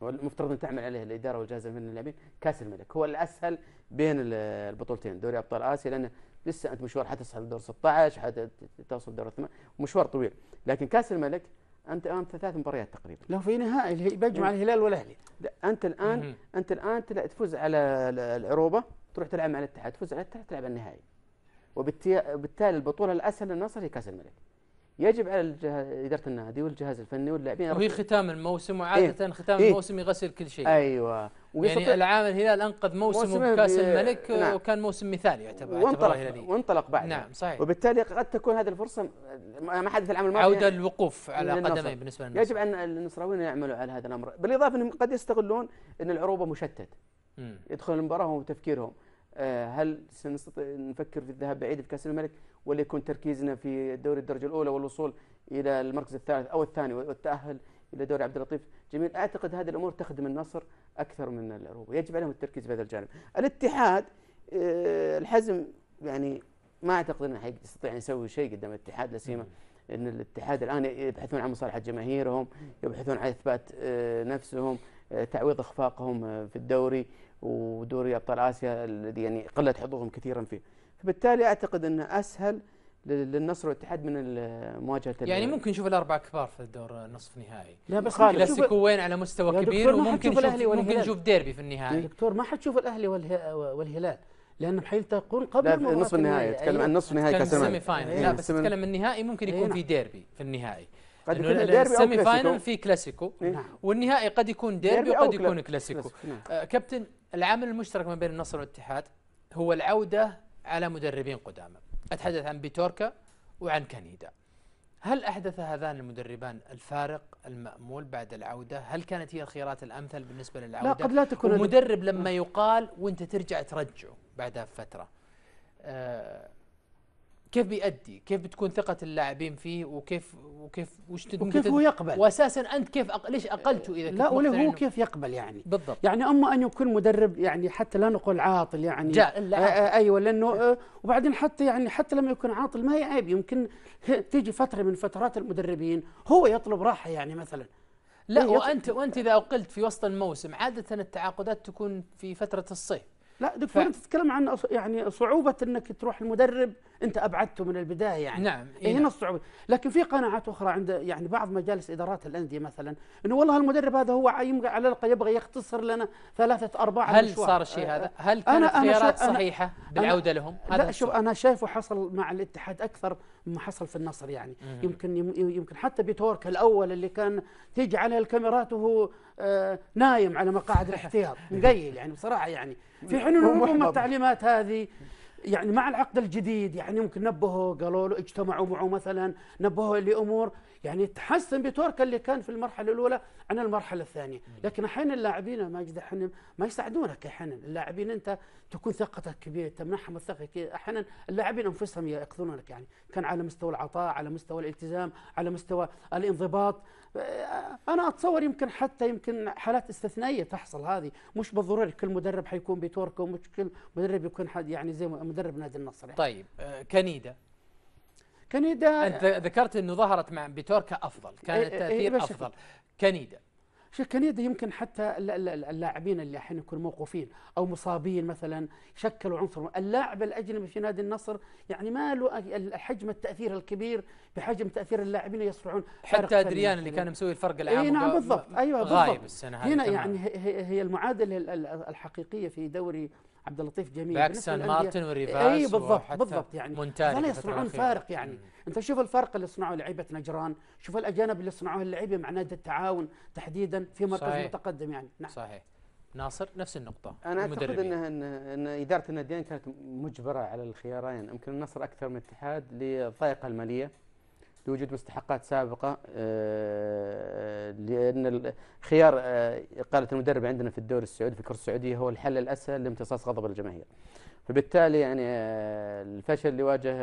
والمفترض أن تعمل عليه الإدارة والجهاز الفني للاعبين كأس الملك. هو الأسهل بين ال- البطولتين دوري أبطال آسيا لأنه لسه أنت مشوار حتصل لدور 16 حتوصل دور 8 مشوار طويل. لكن كأس الملك أنت امام ثلاث مباريات تقريبا. لو في نهائي اللي بيجمع الهلال والأهلي. لا، أنت الآن. أنت الآن تفوز على ال- العروبه تروح تلعب مع الاتحاد تفوز على الاتحاد تلعب على النهائي. وبالتالي بالتالي البطولة الأسهل للنصر هي كأس الملك. يجب على إدارة النادي والجهاز الفني واللاعبين وهي ختام الموسم وعادة ختام إيه. الموسم يغسل كل شيء. أيوه. يعني العام الهلال أنقذ موسمه بكأس الملك نعم. وكان موسم مثالي يعتبر وانطلق وانطلق بعد نعم صحيح. وبالتالي قد تكون هذه الفرصة ما حدث العام الماضي عودة للوقوف على. قدميه بالنسبة للنصر. يجب أن النصراويين يعملوا على هذا الأمر. بالإضافة إنهم قد يستغلون إن العروبه مشتت. يدخل المباراة وهم تفكيرهم آه، هل سنستطيع نفكر في الذهاب بعيد في كأس الملك ولا يكون تركيزنا في دوري الدرجة الأولى والوصول إلى المركز الثالث أو الثاني والتأهل إلى دوري عبد اللطيف؟ جميل أعتقد هذه الأمور تخدم النصر أكثر من العروبه يجب عليهم التركيز في هذا الجانب. الاتحاد آه، الحزم يعني ما أعتقد إنه حيستطيع أن يسوي شيء قدام الاتحاد لا سيما إن الاتحاد الآن يبحثون عن مصالحه جماهيرهم يبحثون عن إثبات آه، نفسهم آه، تعويض أخفاقهم آه، في الدوري. ودوري أبطال آسيا الذي يعني قلت حظوظهم كثيرا فيه. فبالتالي أعتقد أنه أسهل لل- للنصر والاتحاد من مواجهة ال- يعني ممكن نشوف الاربع كبار في الدور نصف نهائي لا بس كلاسيكوين على مستوى كبير وممكن نشوف ممكن. نشوف ديربي في النهائي. دكتور ما حتشوف الأهلي والهلال لانهم حيلتقون قبل لا نصف النهائي أتكلم عن نصف نهائي كاس final. لا بس ال semi- أتكلم النهائي ممكن يكون نعم. في ديربي في النهائي. قد يكون ديربي ال semi final. في كلاسيكو نعم والنهائي قد يكون ديربي وقد يكون كلا- كلاسيكو كلاسيكو، نعم. آه، كابتن العامل المشترك ما بين النصر والاتحاد هو العودة على مدربين قدامى أتحدث عن بيتوركا وعن كانيدا هل أحدث هذان المدربان الفارق المأمول بعد العودة؟ هل كانت هي الخيارات الأمثل بالنسبة للعودة؟ لا قد لا تكون ومدرب لما يقال وانت ترجع ترجعه بعدها بفترة آه كيف بيأدي؟ كيف بتكون ثقة اللاعبين فيه؟ وكيف وكيف وش تد- وكيف هو يقبل؟ واساسا أنت كيف أق... ليش أقلته إذا كنت لا ولا هو كيف يقبل يعني؟ بالضبط. يعني أما أن يكون مدرب يعني حتى لا نقول عاطل يعني جاء آه،. آه، أيوه لأنه آه، وبعدين حتى يعني حتى لما يكون عاطل ما هي عيب. يمكن تيجي فترة من فترات المدربين هو يطلب راحة يعني مثلا. لا وانت وأنت إذا أقلت في وسط الموسم عادة التعاقدات تكون في فترة الصيف. لا دكتور ف- أنت تتكلم عن يعني صعوبة إنك تروح المدرب انت ابعدته من البداية يعني نعم إيه إيه هنا نعم. الصعوبة لكن في قناعات أخرى عند يعني بعض مجالس إدارات الأندية مثلا إنه والله المدرب هذا هو على الأقل يبغى يختصر لنا ثلاثة ارباع هل المشوار. صار الشيء هذا؟ هل أنا- كانت أنا خيارات أنا- صحيحة بالعودة لهم؟ هذا لا شوف. أنا شايفه حصل مع الاتحاد أكثر مما حصل في النصر يعني يمكن يم- يمكن حتى بيتورك الأول اللي كان تيجي عليه الكاميرات وهو آه نايم على مقاعد الاحتياط <laughs> مقيل يعني بصراحة يعني في حين إنه هم التعليمات هذه يعني مع العقد الجديد يعني يمكن نبهوا قالوا له اجتمعوا معه مثلا نبهوا لأمور يعني تحسن بتوركا اللي كان في المرحلة الأولى عن المرحلة الثانية، لكن أحيانا اللاعبين ماجد أحيانا ما يساعدونك أحيانا، اللاعبين أنت تكون ثقتك كبيرة تمنحهم الثقة. أحيانا اللاعبين أنفسهم يأخذونك يعني، كان على مستوى العطاء، على مستوى الالتزام، على مستوى الانضباط، آه، أنا أتصور يمكن حتى يمكن حالات استثنائية تحصل هذه، مش بالضروره كل مدرب حيكون بتوركا ومش كل مدرب يكون حد يعني زي مدرب نادي النصر يعني. طيب آه، كنيدا أنت ذكرت إنه ظهرت مع بيتوركا أفضل كان إيه، إيه، التأثير بس- أفضل. كنيدا شوف كنيدا يمكن حتى الل- الل- اللاعبين اللي أحيانا يكونوا موقوفين أو مصابين مثلا شكلوا عنصر. اللاعب الأجنبي في نادي النصر يعني ما له حجم التأثير الكبير بحجم تأثير اللاعبين اللي يصنعون حتى أدريان اللي. كان مسوي الفرق العام اي نعم بالضبط. أيوه غايب بالضبط. السنة هنا. يعني هي- المعادلة ال- ال- الحقيقية في دوري عبد اللطيف جميل للأندية. مارتن وريفاس إي بالضبط بالضبط يعني مونتاري يصنعون. فارق يعني مم. أنت شوف الفرق اللي صنعوه لعيبة نجران شوف الأجانب اللي صنعوه اللعيبه مع نادي التعاون تحديدا في مركز صحيح. متقدم يعني نعم صحيح ناصر نفس النقطة أنا أعتقد المدربين. ان ان إن إدارة الناديين كانت مجبرة على الخيارين يمكن النصر أكثر من الاتحاد للضائقه المالية لوجود مستحقات سابقة آه، لأن الخيار آه، إقالة المدرب عندنا في الدوري السعودي في الكرة السعودية هو الحل الأسهل لامتصاص غضب الجماهير. فبالتالي يعني آه، الفشل اللي واجه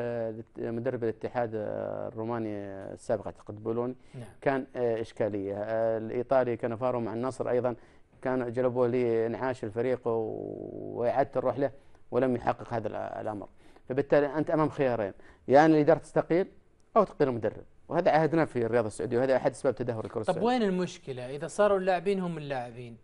مدرب الاتحاد الروماني السابق أعتقد بولوني نعم. كان إشكالية. آه، الإيطالي كانافارو مع النصر أيضا كان جلبوه لإنعاش الفريق و- وإعادة الروح له ولم يحقق هذا الأمر. فبالتالي أنت أمام خيارين يا يعني أن الإدارة تستقيل أو تقيل المدرب وهذا عهدناه في الرياضة السعودية وهذا أحد أسباب تدهور الكرة طب السعودية. وين المشكلة؟ إذا صاروا اللاعبين هم اللاعبين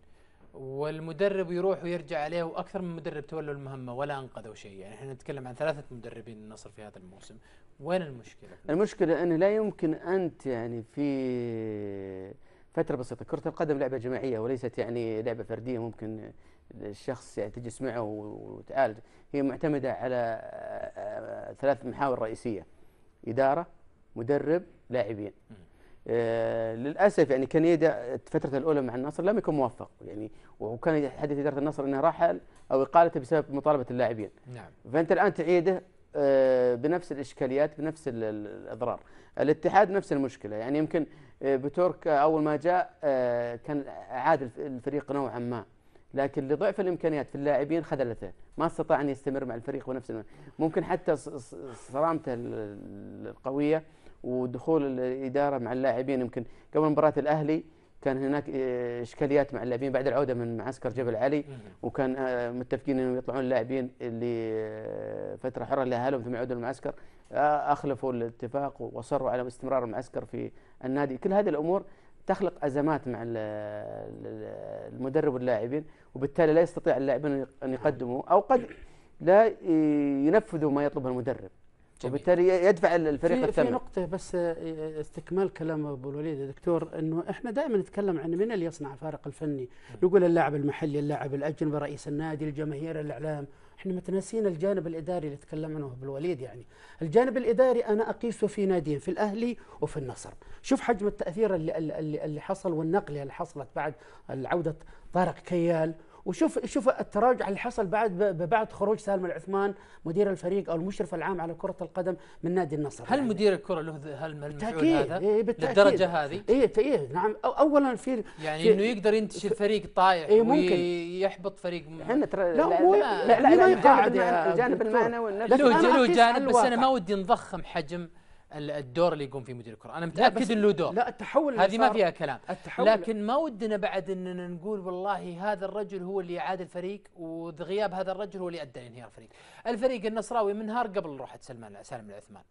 والمدرب يروح ويرجع عليه وأكثر من مدرب تولوا المهمة ولا أنقذوا شيء. يعني إحنا نتكلم عن ثلاثة مدربين النصر في هذا الموسم. وين المشكلة؟ المشكلة أنه لا يمكن أنت يعني في فترة بسيطة كرة القدم لعبة جماعية وليست يعني لعبة فردية ممكن الشخص يعني تجلس معه وتعالج. هي معتمدة على ثلاث محاور رئيسية إدارة مدرب لاعبين آه للاسف يعني كنيدا فترته الاولى مع النصر لم يكن موفق يعني وكان حديث اداره النصر انه رحل أو اقالته بسبب مطالبه اللاعبين نعم فانت الان تعيده آه، بنفس الاشكاليات بنفس ال- ال- الاضرار الاتحاد نفس المشكلة يعني يمكن آه، بتورك اول ما جاء آه، كان اعاد الف- الفريق نوعا ما لكن لضعف الامكانيات في اللاعبين خذلته ما استطاع ان يستمر مع الفريق بنفس الم- ممكن حتى صرامته ال- ال- القويه ودخول الإدارة مع اللاعبين. يمكن قبل مباراة الأهلي كان هناك آه، إشكاليات مع اللاعبين بعد العودة من معسكر جبل علي. وكان آه، متفقين إنهم يطلعون اللاعبين اللي آه، فترة حرة لأهلهم ثم يعودوا المعسكر. أخلفوا الاتفاق وأصروا على استمرار المعسكر في النادي. كل هذه الأمور تخلق أزمات مع ال- ال- المدرب واللاعبين وبالتالي لا يستطيع اللاعبين أن يقدموا أو قد لا ينفذوا ما يطلبه المدرب. وبالتالي يدفع الفريق في, في الثمن نقطة بس آه، استكمال كلام أبو الوليد. يا دكتور إنه إحنا دائما نتكلم عن من اللي يصنع الفارق الفني، نقول اللاعب المحلي، اللاعب الأجنبي، رئيس النادي، الجماهير، الإعلام، إحنا متناسين الجانب الإداري اللي تكلم عنه بالوليد يعني. الجانب الإداري أنا اقيسه في ناديين في الأهلي وفي النصر. شوف حجم التأثير اللي اللي, اللي حصل والنقله اللي حصلت بعد عودة طارق كيال وشوف شوف التراجع اللي حصل بعد بعد خروج سالم العثمان مدير الفريق أو المشرف العام على كرة القدم من نادي النصر. هل يعني مدير الكرة له المفعول هذا؟ إيه للدرجة هذه؟ إيه إيه نعم. اولا في يعني في إنه يقدر ينتشر فريق طايح إيه ممكن. ويحبط فريق إحنا ترى لا لا, لا, لا, لا, لا, لا الجانب المعنوي له له جانب بس أنا ما ودي نضخم حجم الدور اللي يقوم فيه مدير الكرة. أنا متأكد إنه دور. لا التحول هذه ما فيها كلام. التحول لكن ما ودنا بعد إننا نقول والله هذا الرجل هو اللي اعاد الفريق وغياب هذا الرجل هو اللي أدى إنهيار الفريق. الفريق النصراوي منهار قبل روحة سلمان سالم العثمان.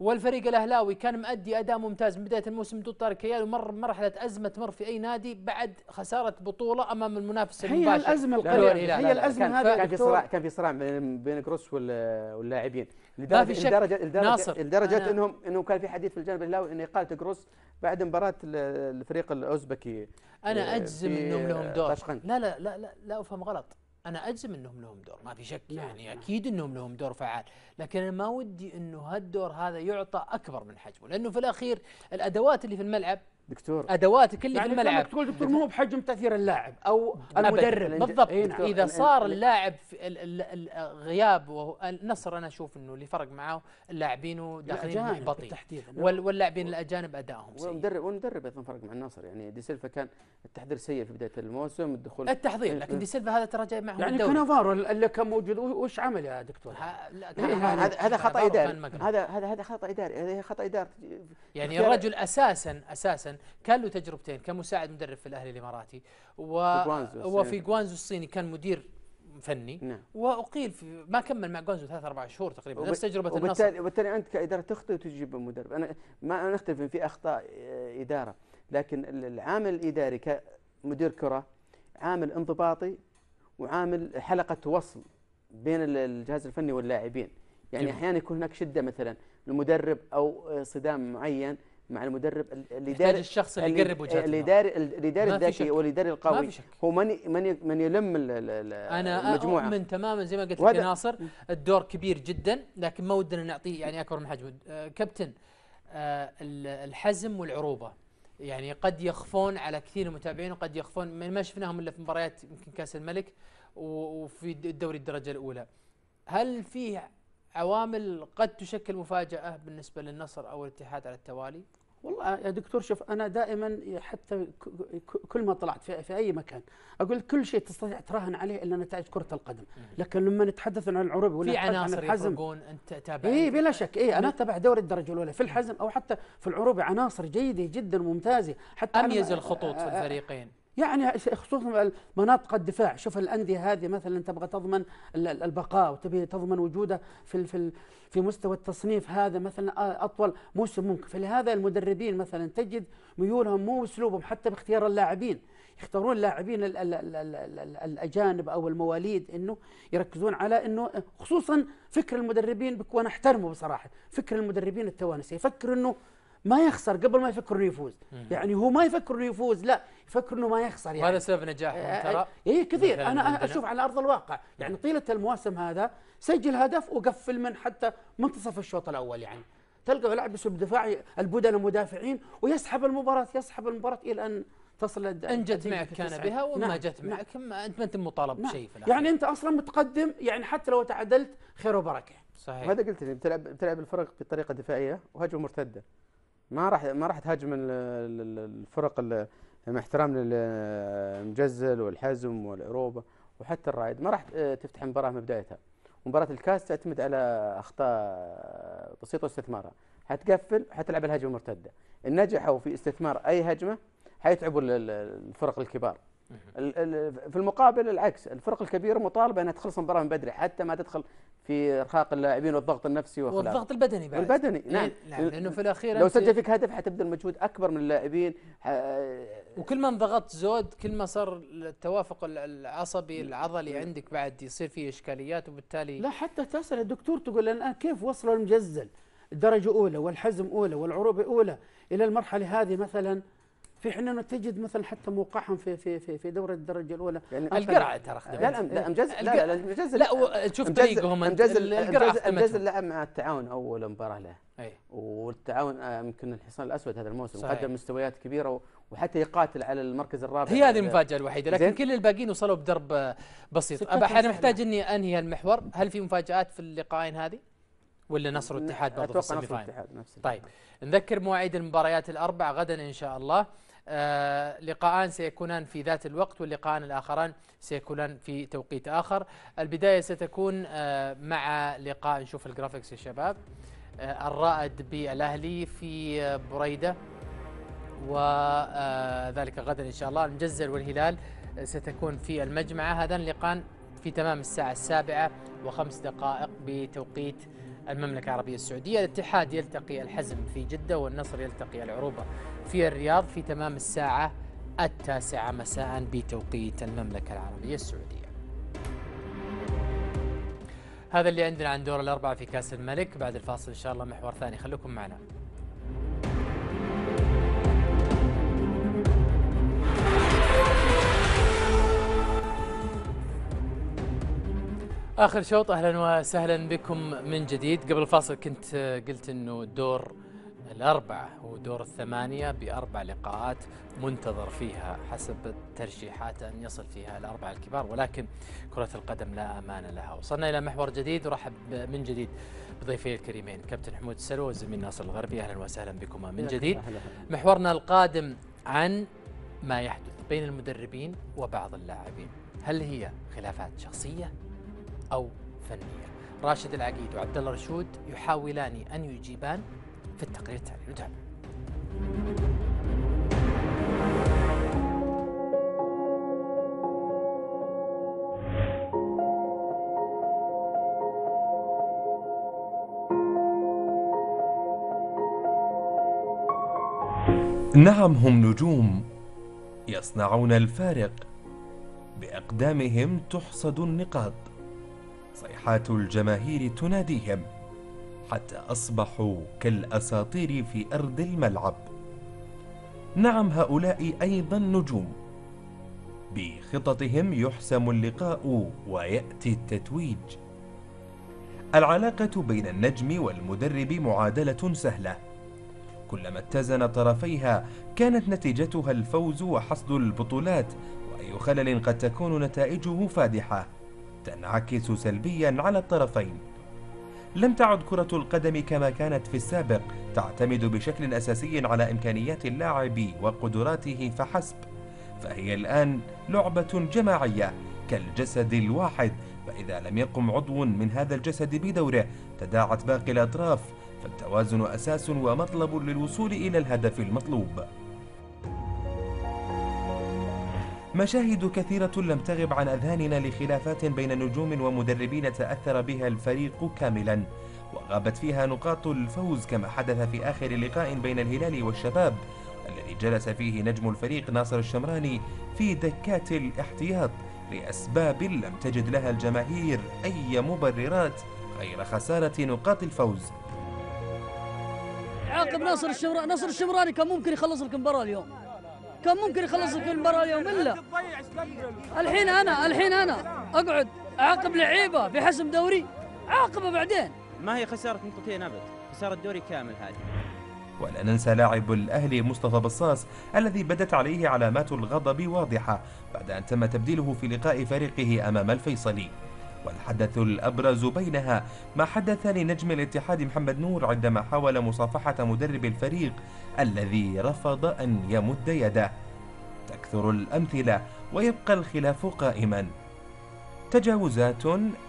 والفريق الأهلاوي كان مؤدي أداء ممتاز من بداية الموسم بدون طارق كيال ومر مرحلة أزمة تمر في أي نادي بعد خسارة بطولة أمام المنافس المباشر. هي الازمه القليله هي الأزمة هذه كان في صراع كان في صراع بين كروس واللاعبين. ما في شك. لدرجه لدرجه, ناصر لدرجة انهم انه كان في حديث في الجانب الاهلاوي إن اقاله كروس بعد مباراة الفريق الأوزبكي أنا أجزم إنهم لهم دور. لا لا لا لا لا أفهم غلط. أنا أجزم إنهم لهم دور. ما في شك يعني نعم. أكيد إنهم لهم دور فعال. لكن أنا ما ودي إنه هالدور هذا يعطى أكبر من حجمه. لأنه في الأخير الأدوات اللي في الملعب دكتور. أدواتك اللي يعني في الملعب. تقول دكتور مو بحجم تأثير اللاعب أو المدرب. بالضبط. إيه نعم. إذا صار اللاعب في الغياب النصر أنا أشوف إنه اللي فرق معاه اللاعبين داخلين محبطين واللاعبين الأجانب أدائهم سيء. والمدرب والمدرب أيضا فرق مع النصر. يعني دي سيلفا كان التحضير سيء في بداية الموسم الدخول التحضير لكن دي سيلفا هذا ترى جاي معهم يعني كانافارو اللي كان موجود وش عمل يا دكتور؟ هذا هذا خطأ إداري. هذا هذا هذا خطأ إداري. هذا خطأ إداري. يعني الرجل أساسا أساسا كان له تجربتين كمساعد مدرب في الأهلي الإماراتي. و وفي جوانزو الصيني كان مدير فني. نعم. وأقيل في ما كمل مع جونزو ثلاث أربع شهور تقريبا نفس تجربة وبالتالي النصر. وبالتالي أنت كإدارة تخطئ وتجيب مدرب أنا ما نختلف في أخطاء إدارة. لكن العامل الإداري كمدير كرة عامل انضباطي وعامل حلقة وصل بين الجهاز الفني واللاعبين. يعني أحيانا يكون هناك شدة مثلا المدرب أو صدام معين مع المدرب الاداري الشخص اللي يقرب وجهته الاداري الاداري الذكي والاداري القوي. هو من من من يلم أنا المجموعه أنا أؤمن تماما زي ما قلت لك ناصر الدور كبير جدا لكن ما ودنا نعطيه يعني أكبر من حجمه. آه، كابتن آه، الحزم والعروبة. يعني قد يخفون على كثير من المتابعين وقد يخفون. ما شفناهم إلا في مباريات يمكن كأس الملك وفي الدوري الدرجة الأولى. هل في عوامل قد تشكل مفاجأة بالنسبة للنصر أو الاتحاد على التوالي؟ والله يا دكتور شوف أنا دائما حتى كل ما طلعت في, في أي مكان أقول كل شيء تستطيع تراهن عليه إلا نتائج كرة القدم. لكن لما نتحدث عن العروبي ولا في عناصر يفرقون أنت تابع اي بلا شك اي أنا أتابع دوري الدرجة الأولى في الحزم أو حتى في العروبي عناصر جيدة جدا ممتازة. حتى اميز الخطوط في الفريقين؟ يعني خصوصا مناطق الدفاع. شوف الأندية هذه مثلا تبغى تضمن البقاء وتبي تضمن وجوده في في في مستوى التصنيف هذا مثلا أطول موسم ممكن. فلهذا المدربين مثلا تجد ميولهم مو اسلوبهم حتى باختيار اللاعبين. يختارون اللاعبين الأجانب أو المواليد إنه يركزون على إنه خصوصا فكر المدربين وأنا أحترمه بصراحة فكر المدربين التوانسه يفكر إنه ما يخسر قبل ما يفكر إنه يفوز. يعني هو ما يفكر إنه يفوز لا. يفكر إنه ما يخسر يعني. وهذا سبب نجاحهم آه، ترى؟ اي كثير. أنا أشوف على أرض الواقع يعني طيلة المواسم هذا سجل هدف وقفل من حتى منتصف الشوط الأول يعني. تلقى يلعب باسلوب دفاعي البدلاء مدافعين ويسحب المباراة يسحب المباراة إلى أن تصل إن جت معك كان بها وما نعم. جت معك ما أنت ما أنت مطالب نعم. بشيء في. يعني أنت أصلا متقدم يعني حتى لو تعادلت خير وبركة. صحيح. هذا قلت لي بتلعب بتلعب الفرق بطريقة دفاعية وهجمة مرتدة. ما راح ما راح تهاجم الفرق مع احترام للمجزل والحزم والعروبة وحتى الرائد. ما راح تفتح المباراه من بدايتها. مباراة الكاس تعتمد على أخطاء بسيطة واستثمارها. حتقفل حتلعب الهجمة المرتده ان نجحوا في استثمار أي هجمة حيتعبوا الفرق الكبار. في المقابل العكس الفرق الكبيرة مطالبة إنها تخلص المباراة من بدري حتى ما تدخل في إرهاق اللاعبين والضغط النفسي وخلافه والضغط البدني بعد. البدني إيه، نعم. نعم لأنه في الأخير لو سجل فيك هدف حتبذل مجهود أكبر من اللاعبين وكل ما انضغطت زود كل ما صار التوافق العصبي العضلي عندك بعد يصير فيه إشكاليات وبالتالي لا حتى تسأل الدكتور تقول الآن كيف وصلوا المجزل؟ الدرجة أولى والحزم أولى والعروبة أولى إلى المرحلة هذه مثلا؟ في حين تجد مثلا حتى موقعهم في في في في دوري الدرجة الأولى يعني القرعه ترى لا لا امجاز لا لا امجاز لا شوف طريقهم امجاز امجاز. اللعب مع التعاون أول مباراة له. أي. والتعاون آه، يمكن الحصان الأسود هذا الموسم صحيح. قدم مستويات كبيرة وحتى يقاتل على المركز الرابع. هي هذه المفاجاه الوحيدة لكن زين. كل الباقيين وصلوا بدرب آه، بسيط. أنا. محتاج إني أنهي المحور. هل في مفاجآت في اللقاءين هذه؟ ولا نصر والاتحاد برضه في ال semi final؟ طيب. نذكر مواعيد المباريات الأربع غدا إن شاء الله. لقاءان سيكونان في ذات الوقت واللقاءان الآخران سيكونان في توقيت آخر. البداية ستكون آه مع لقاء نشوف ال graphics يا شباب. آه الرائد بالأهلي في آه بريدة. وذلك غدا إن شاء الله. المجزل والهلال آه، ستكون في المجمعة هذان اللقاءان في تمام الساعة السابعة وخمس دقائق بتوقيت المملكة العربية السعودية الاتحاد يلتقي الحزم في جدة والنصر يلتقي العروبة في الرياض في تمام الساعة التاسعة مساء بتوقيت المملكة العربية السعودية. هذا اللي عندنا عن دور الأربعة في كأس الملك. بعد الفاصل إن شاء الله محور ثاني. خليكم معنا. آخر شوط أهلا وسهلا بكم من جديد. قبل الفاصل كنت آه، قلت أنه دور الأربعة هو دور الثمانية بأربع لقاءات منتظر فيها حسب الترشيحات أن يصل فيها الأربعة الكبار ولكن كرة القدم لا أمان لها. وصلنا إلى محور جديد ورحب من جديد بضيفي الكريمين كابتن حمود السلوى والزميل ناصر الغربي. أهلا وسهلا بكما من جديد. محورنا القادم عن ما يحدث بين المدربين وبعض اللاعبين. هل هي خلافات شخصية؟ أو فنية. راشد العقيد وعبد الله رشود يحاولان أن يجيبان في التقرير التالي. نتابع نعم هم نجوم. يصنعون الفارق. بأقدامهم تحصد النقاط. صيحات الجماهير تناديهم حتى أصبحوا كالأساطير في أرض الملعب. نعم هؤلاء أيضا نجوم. بخططهم يحسم اللقاء ويأتي التتويج. العلاقة بين النجم والمدرب معادلة سهلة. كلما اتزن طرفيها كانت نتيجتها الفوز وحصد البطولات وأي خلل قد تكون نتائجه فادحة. تنعكس سلبيا على الطرفين. لم تعد كرة القدم كما كانت في السابق تعتمد بشكل أساسي على إمكانيات اللاعب وقدراته فحسب فهي الآن لعبة جماعية كالجسد الواحد. فإذا لم يقم عضو من هذا الجسد بدوره تداعت باقي الأطراف فالتوازن أساس ومطلب للوصول إلى الهدف المطلوب. مشاهد كثيرة لم تغب عن أذهاننا لخلافات بين نجوم ومدربين تأثر بها الفريق كاملا وغابت فيها نقاط الفوز كما حدث في آخر لقاء بين الهلال والشباب الذي جلس فيه نجم الفريق ناصر الشمراني في دكات الاحتياط لأسباب لم تجد لها الجماهير أي مبررات غير خسارة نقاط الفوز. عاقب ناصر الشمراني ناصر الشمراني كان ممكن يخلص لك المباراة اليوم. كان ممكن يخلص لك المباراة اليوم إلا؟ الحين أنا الحين أنا. أقعد. أعاقب لعيبة في حسم دوري. عاقبه بعدين. ما هي خسارة نقطتين أبد خسارة دوري كامل هذه. ولا ننسى لاعب الأهلي مصطفى بصاص الذي بدت عليه علامات الغضب واضحة بعد أن تم تبديله في لقاء فريقه أمام الفيصلي. والحدث الأبرز بينها ما حدث لنجم الاتحاد محمد نور عندما حاول مصافحة مدرب الفريق الذي رفض أن يمد يده. تكثر الأمثلة ويبقى الخلاف قائما. تجاوزات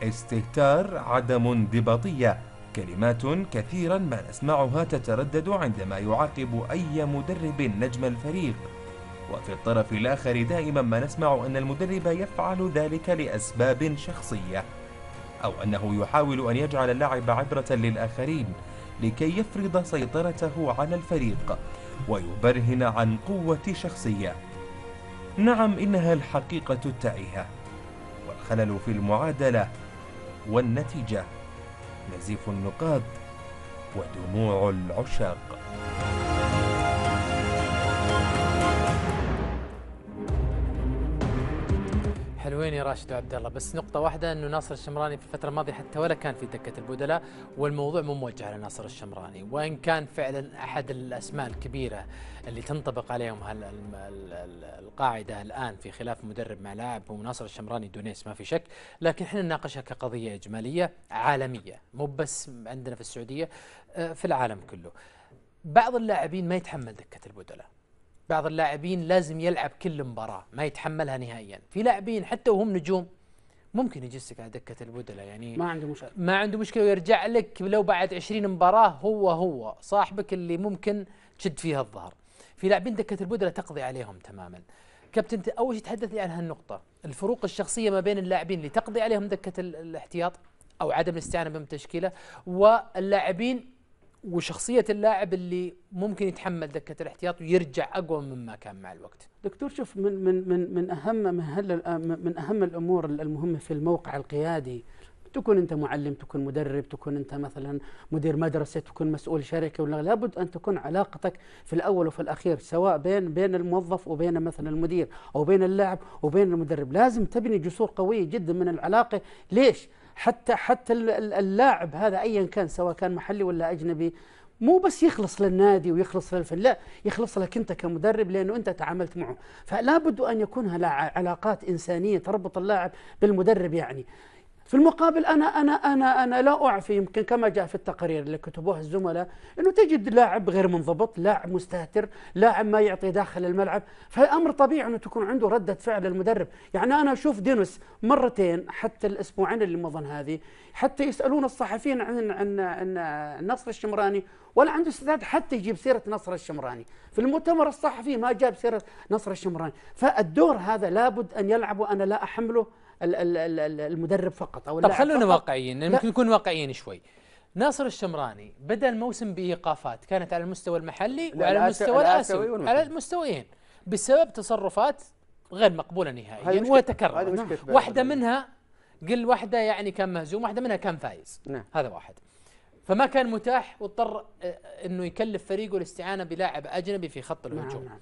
استهتار عدم انضباطية كلمات كثيرا ما نسمعها تتردد عندما يعاقب أي مدرب نجم الفريق. وفي الطرف الآخر دائما ما نسمع أن المدرب يفعل ذلك لأسباب شخصية أو أنه يحاول أن يجعل اللاعب عبرة للآخرين لكي يفرض سيطرته على الفريق ويبرهن عن قوة شخصية. نعم إنها الحقيقة التائهة. والخلل في المعادلة والنتيجة نزيف النقاط ودموع العشاق. راشد وعبد الله. بس نقطة واحدة إنه ناصر الشمراني في الفترة الماضية حتى ولا كان في دكة البدلاء والموضوع مو موجه لناصر الشمراني. وإن كان فعلا أحد الأسماء الكبيرة اللي تنطبق عليهم القاعدة الآن في خلاف مدرب مع لاعب هو ناصر الشمراني دونيس ما في شك. لكن إحنا نناقشها كقضية إجمالية عالمية مو بس عندنا في السعودية آه، في العالم كله. بعض اللاعبين ما يتحمل دكة البدلاء. بعض اللاعبين لازم يلعب كل مباراة ما يتحملها نهائيا. في لاعبين حتى وهم نجوم ممكن يجسك على دكة البدلاء يعني ما عنده مشكلة. ما عنده مشكلة ويرجع لك لو بعد 20 مباراة هو هو صاحبك اللي ممكن تشد فيها الظهر. في لاعبين دكة البدلاء تقضي عليهم تماما. كابتن أول شيء تحدث لي عن هالنقطة. الفروق الشخصية ما بين اللاعبين اللي تقضي عليهم دكة ال- الاحتياط أو عدم الاستعانة بهم تشكيلة واللاعبين وشخصية اللاعب اللي ممكن يتحمل دكة الاحتياط ويرجع أقوى مما كان مع الوقت. دكتور شوف من من من من أهم من, من أهم الأمور المهمة في الموقع القيادي تكون أنت معلم تكون مدرب تكون أنت مثلا مدير مدرسة تكون مسؤول شركة ولا لابد أن تكون علاقتك في الأول وفي الأخير سواء بين بين الموظف وبين مثلا المدير أو بين اللاعب وبين المدرب. لازم تبني جسور قوية جدا من العلاقة. ليش؟ حتى حتى ال- ال- اللاعب هذا ايا كان سواء كان محلي ولا أجنبي مو بس يخلص للنادي ويخلص للفن لا يخلص لك أنت كمدرب لأنه أنت تعاملت معه. فلا بد أن يكون علاقات إنسانية تربط اللاعب بالمدرب يعني. في المقابل أنا أنا أنا أنا لا أعفي يمكن كما جاء في التقارير اللي كتبوها الزملاء إنه تجد لاعب غير منضبط، لاعب مستهتر، لاعب ما يعطي داخل الملعب، فامر طبيعي أنه تكون عنده ردة فعل المدرب، يعني أنا أشوف دينوس مرتين حتى الأسبوعين اللي مضن هذه حتى يسألون الصحفيين عن عن عن, عن نصر الشمراني ولا عنده استعداد حتى يجيب سيرة نصر الشمراني، في المؤتمر الصحفي ما جاب سيرة نصر الشمراني، فالدور هذا لابد أن يلعبه أنا لا أحمله. المدرب فقط أو طب خلونا. واقعيين. ممكن نكون واقعيين شوي ناصر الشمراني بدا الموسم بإيقافات كانت على المستوى المحلي وعلى المستوى الآسيوي. على المستويين بسبب تصرفات غير مقبولة نهائيا مشكلة بلد. واحدة منها قل واحدة يعني كان مهزوم واحدة منها كان فايز نعم هذا واحد فما كان متاح واضطر آه، إنه يكلف فريقه الاستعانة بلاعب أجنبي في خط الهجوم نعم نعم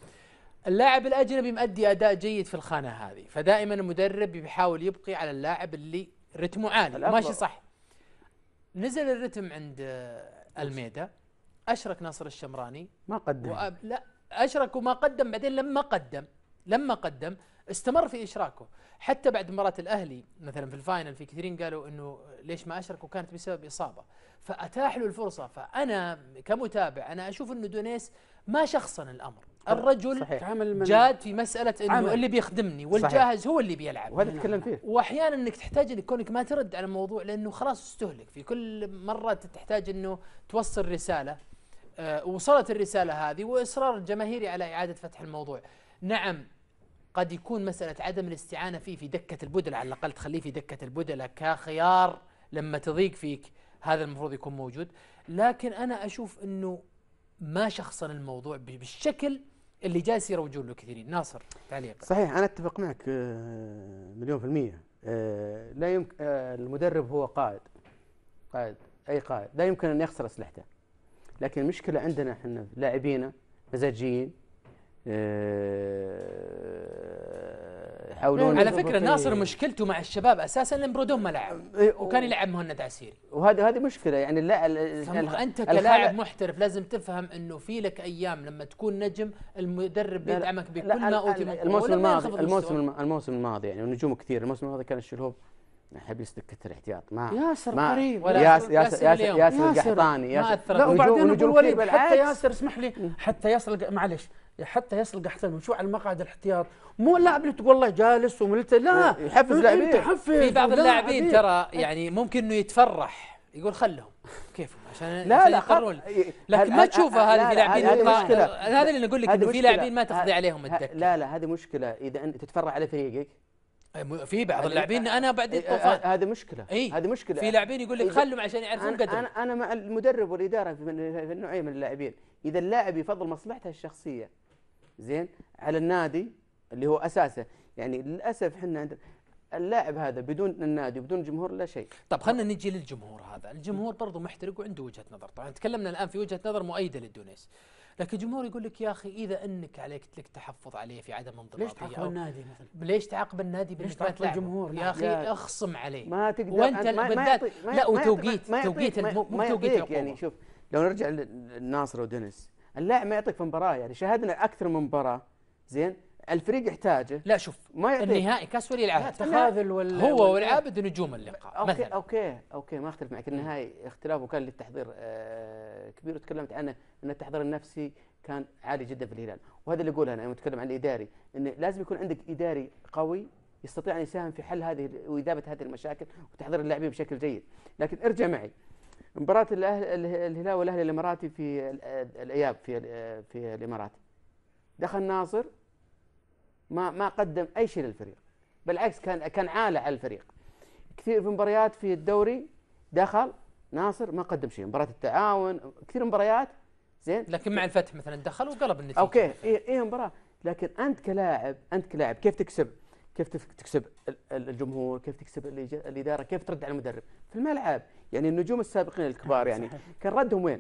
اللاعب الأجنبي مؤدي أداء جيد في الخانة هذه فدائما المدرب بيحاول يبقي على اللاعب اللي رتمه عالي. الأفضل. ماشي صح. نزل الرتم عند ألميدا أشرك ناصر الشمراني. ما قدم. وأب لا أشرك وما قدم بعدين لما قدم لما قدم استمر في إشراكه. حتى بعد مباراة الأهلي مثلا في ال final في كثيرين قالوا إنه ليش ما أشرك؟ وكانت بسبب إصابة. فأتاح له الفرصة. فأنا كمتابع أنا أشوف إنه دونيس ما شخصن الأمر. الرجل صحيح. جاد في مسألة إنه عمل. اللي بيخدمني والجاهز هو اللي بيلعب. وهذا تكلم فيه. وأحيانا إنك تحتاج إنك كونك ما ترد على الموضوع لأنه خلاص استهلك. في كل مرة تحتاج إنه توصل رسالة. آه وصلت الرسالة هذه وإصرار الجماهيري على إعادة فتح الموضوع. نعم قد يكون مسألة عدم الاستعانة فيه في دكة البدلة على الأقل تخليه في دكة البدلة كخيار لما تضيق فيك. هذا المفروض يكون موجود. لكن أنا أشوف إنه ما شخصن الموضوع بالشكل اللي جالس يروجون له كثيرين. ناصر تعليق. صحيح أنا أتفق معك آه، مليون في المية. آه، لا يمكن آه، المدرب هو قائد. قائد أي قائد. لا يمكن أن يخسر أسلحته. لكن المشكلة عندنا إحنا لاعبينا مزاجيين. يحاولون على فكرة ناصر مشكلته مع الشباب أساسا لأن برودون ما لعب إيه، وكان يلعب مهند عسيري. وهذه هذه مشكلة يعني لا أنت كلاعب محترف لازم تفهم إنه في لك أيام لما تكون نجم المدرب بيدعمك بكل ما أوتي الموسم الماضي الموسم الماضي يعني ونجوم كثير. الموسم الماضي كان الشلهوب حبيس دكه الاحتياط. ما ياسر ما قريب. ولا ياسر ياسر ياسر ياسر. ياسر ياسر. القحطاني ما ياسر. لا ونجوم- وبعدين الوليد كثير حتى. ياسر اسمح لي. حتى ياسر معلش. حتى ياسر القحطاني شو على المقعد الاحتياط؟ مو اللاعب اللي تقول والله جالس وملت لا. يحفز لاعبين. في بعض لا، اللاعبين. ترى يعني ممكن إنه يتفرح. يقول خلهم. كيفهم؟ عشان لا عشان لا يقررون. خل- لكن ما تشوفها لا، هذه في لا، لاعبين. هذا اللي نقول لك إنه في مشكلة. لاعبين ما تقضي عليهم الدكة. لا لا هذه مشكلة. إذا أنت تتفرع على فريقك في بعض اللاعبين أنا بعد الطوفان. ه- هذه مشكلة. إي هذه مشكلة. في لاعبين يقول لك خلهم عشان يعرفون قدر أنا أنا مع المدرب والإدارة في النوعين من اللاعبين. إذا اللاعب يفضل مصلحته الشخصية زين على النادي اللي هو أساسه. يعني للأسف إحنا عندنا اللاعب هذا بدون النادي وبدون جمهور لا شيء. طب خلينا نجي للجمهور هذا. الجمهور برضو محترق وعنده وجهة نظر. طبعا تكلمنا الآن في وجهة نظر مؤيدة للدونيس. لكن الجمهور يقول لك يا أخي إذا إنك عليك لك تحفظ عليه في عدم انضباطيه ليش تعاقب النادي مثلا؟ ليش تعاقب النادي ليش تعاقب؟ الجمهور؟ يا. أخي. اخصم عليه ما تقدر وأنت بالذات لا وتوقيت توقيت ما- مو توقيت يعني. شوف لو نرجع للناصر ودنس اللاعب ما يعطيك في مباراة يعني شاهدنا أكثر من مباراة زين الفريق يحتاجه. لا شوف ما يعطيك. النهائي كأس ولي العهد التخاذل وال هو وال- والعابد نجوم اللقاء okay مثلا. okay okay ما أختلف معك. النهائي اختلافه كان للتحضير آه، كبير وتكلمت عنه إن التحضير النفسي كان عالي جدا في الهلال. وهذا اللي اقوله أنا يوم اتكلم عن الإداري انه لازم يكون عندك إداري قوي يستطيع أن يساهم في حل هذه وإذابة هذه المشاكل وتحضير اللاعبين بشكل جيد. لكن ارجع معي. اله- الهلال والأهلي الإماراتي في ال- الإياب في في الامارات دخل ناصر ما ما قدم أي شيء للفريق بالعكس كان كان عالة على الفريق. كثير في مباريات في الدوري دخل ناصر ما قدم شيء مباراة التعاون كثير مباريات زين. لكن مع الفتح مثلا دخل وقلب النتيجة. أوكي إيه إيه مباراة. لكن أنت كلاعب أنت كلاعب كيف تكسب؟ كيف تكسب ال- ال- الجمهور؟ كيف تكسب الإدارة؟ كيف ترد على المدرب؟ في الملعب. يعني النجوم السابقين الكبار يعني كان ردهم وين؟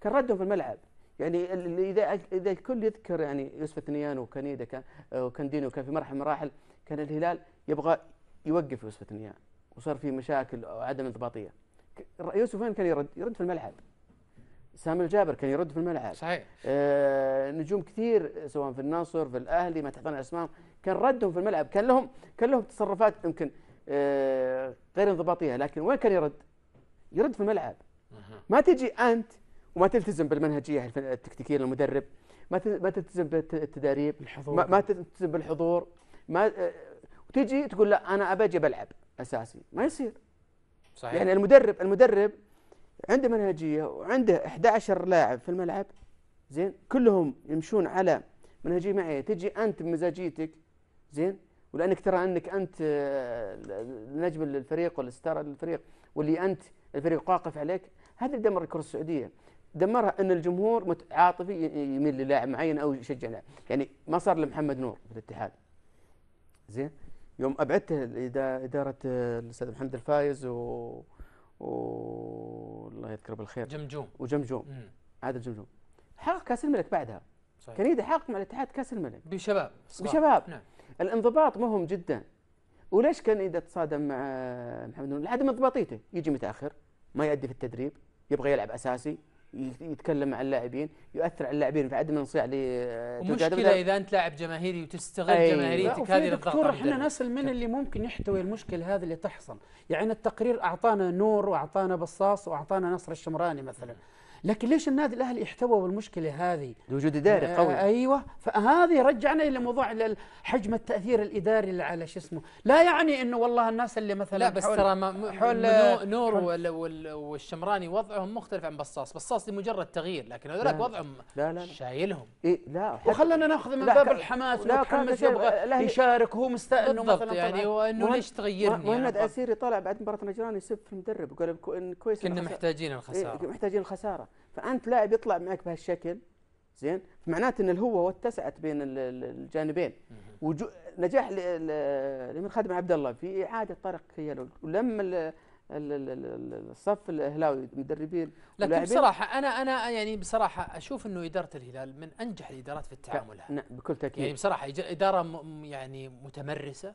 كان ردهم في الملعب. يعني إذا إذا الكل يذكر يعني يوسف الثنيان وكنيدا كان وكاندينو كان في مرحلة من المراحل كان الهلال يبغى يوقف يوسف الثنيان وصار في مشاكل وعدم انضباطية. يوسف وين كان يرد؟ يرد في الملعب. سامي الجابر كان يرد في الملعب. صحيح. آه، نجوم كثير سواء في الناصر في الأهلي ما تحضرنا اسمائهم كان ردهم في الملعب. كان لهم كان لهم تصرفات يمكن آه، غير انضباطية لكن وين كان يرد؟ يرد في الملعب. ما تجي أنت وما تلتزم بالمنهجية التكتيكية للمدرب ما ما تلتزم بالتدريب. ما, ما تلتزم بالحضور ما آه، وتجي تقول لا أنا ابى أجي بلعب أساسي. ما يصير. صحيح. يعني المدرب المدرب عنده منهجية وعنده 11 لاعب في الملعب زين كلهم يمشون على منهجية معينه تجي أنت بمزاجيتك زين ولأنك ترى أنك أنت آه، نجم الفريق ولا ستار الفريق واللي أنت الفريق واقف عليك هذا اللي دمر الكرة السعودية. دمرها إن الجمهور عاطفي يميل للاعب معين أو يشجع لاعب. يعني ما صار لمحمد نور في الاتحاد. زين؟ يوم أبعدته إدارة الأستاذ محمد الفايز و و الله يذكره بالخير. جمجوم. وجمجوم. عادل جمجوم. حقق كأس الملك بعدها. صحيح. كان يحقق مع الاتحاد كأس الملك. بشباب. صغار. بشباب. نعم. الانضباط مهم جدا. وليش كان إذا تصادم مع محمد نور؟ لعدم انضباطيته. يجي متأخر. ما يؤدي في التدريب. يبغى يلعب أساسي. يتكلم مع اللاعبين يؤثر على اللاعبين في عدم الانصياع ومشكلة إذا أنت لاعب جماهيري وتستغل. لا جماهيريتك هذه دكتور إحنا. نسأل من اللي ممكن يحتوي المشكلة هذه اللي تحصل يعني التقرير أعطانا نور وأعطانا بصاص وأعطانا نصر الشمراني مثلا لكن ليش النادي الأهلي احتوى بالمشكلة هذه؟ وجود اداري آه، قوي أيوه. فهذه رجعنا إلى موضوع حجم التأثير الإداري اللي على شو اسمه. لا يعني إنه والله الناس اللي مثلا لا بس ترى حول- نو- نور حول- وال- وال- والشمراني وضعهم مختلف عن بصاص. بصاص لمجرد تغيير لكن هذولاك لا. وضعهم لا لا لا. شايلهم. إيه لا وخلنا ناخذ من باب الحماس لا، متحمس يبغى يشارك وهو مستاء إنه بالضبط مثلا يعني. وانه ليش تغيرني مهند أنا أسيري طلع بعد مباراة نجران يسب في المدرب يقول كويس كنا. محتاجين الخسارة. محتاجين الخسارة. فأنت لاعب يطلع معك بهالشكل زين؟ معناته إن الهوة واتسعت بين ال- ال- الجانبين. وجو نجاح الأمير خادم عبد الله في إعادة طريق كيالو ولما ال- ال- ال- ال- الصف الأهلاوي مدربين لكن بصراحة أنا أنا يعني بصراحة أشوف إنه إدارة الهلال من أنجح الإدارات في التعامل. نعم بكل تأكيد. يعني بصراحة إدارة يعني متمرسة.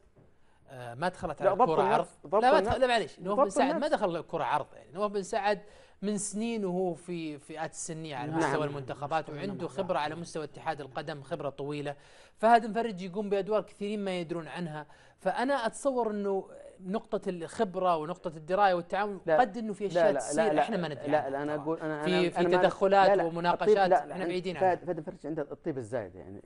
آه، ما دخلت على الكره عرض. لا ما لا معليش نواف بن سعد ما. دخل الكره عرض يعني نواف بن سعد من سنين وهو في فئات السنيه على نعم. مستوى نعم. المنتخبات. وعنده. خبرة على مستوى اتحاد القدم خبرة طويلة فهد مفرج يقوم بأدوار كثيرين ما يدرون عنها فأنا أتصور إنه نقطة الخبرة ونقطة الدراية والتعاون لا. قد إنه في أشياء تصير إحنا ما ندري لا عنها لا أنا. أقول أنا في أنا في أنا تدخلات لا لا ومناقشات الطيب- لا إحنا بعيدين عنها فهد الفرج عنده الطيب الزايد يعني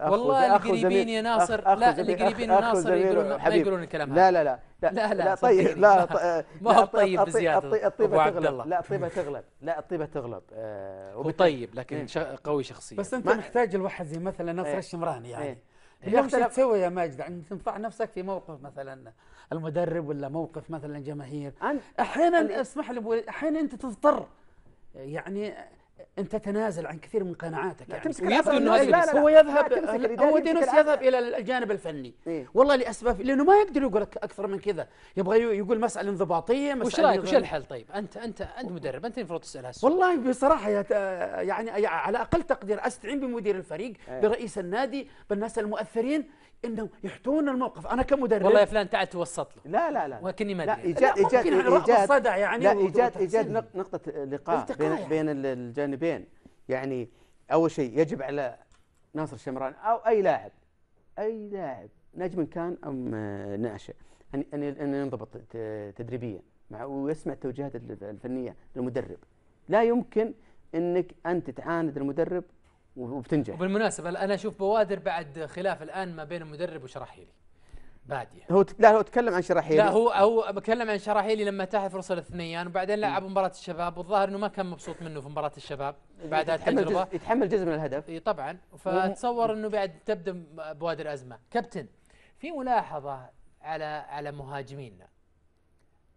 أخو والله أخو القريبين زميل- يا ناصر أخ- أخو لا القريبين أخ- يا ناصر يقولون ما. يقولون الكلام هذا لا لا لا لا، لا، طيب. لا ما- ط- آه، ما لا، هو طيب الطي- بزيادة. الطي- الطيبة أبو عبد تغلب. لا الطيبة تغلب لا الطيبة تغلب آه، هو طيب لكن إيه. ش- قوي شخصيا بس أنت محتاج الواحد زي مثلا نصر إيه. الشمراني يعني شو يختلف- تسوي يا ماجد يعني تنفع نفسك في موقف مثلا المدرب ولا موقف مثلا جماهير؟ أحيانا اسمح لي أحيانا أنت تضطر. يعني انت تتنازل عن كثير من قناعاتك يعني تمسك ويبدو اليد. لا، لا، هو يذهب هو دينوس. يذهب إلى الجانب الفني إيه. والله لأسباب لأنه ما يقدر يقول لك أكثر من كذا يبغى يقول مسألة انضباطية وش مساله رأيك وش. الحل طيب أنت أنت أنت مدرب أنت المفروض تسأل هالسؤال والله بصراحة يعني على أقل تقدير أستعين بمدير الفريق إيه. برئيس النادي بالناس المؤثرين إنه يحتون الموقف. أنا كمدرب والله يا فلان تعال توسط له. لا لا لا ولكني ما لا أدري. ايجاد لا، ممكن ايجاد يعني رفع ايجاد الصدع يعني لا ايجاد. إيجاد نق- نقطة لقاء بين يعني. بين ال- الجانبين. يعني أول شيء يجب على ناصر الشمران أو أي لاعب أي لاعب نجم كان أم ناشئ ان ان أن ينضبط تدريبيا مع ويسمع التوجيهات الف- الفنية للمدرب. لا يمكن إنك أنت تعاند المدرب وبتنجح. وبالمناسبة أنا أشوف بوادر بعد خلاف الآن ما بين المدرب وشراحيلي. باديه هو ت- لا هو تكلم عن شراحيل لا هو هو بتكلم عن شراحيلي لما اتاح فرصة الاثنيان وبعدين لعب مباراة الشباب والظاهر إنه ما كان مبسوط منه في مباراة الشباب بعد يتحمل هالتجربة. جزء يتحمل جزء من الهدف. إي طبعا. فتصور إنه بعد تبدأ بوادر أزمة. كابتن في ملاحظة على على مهاجمينا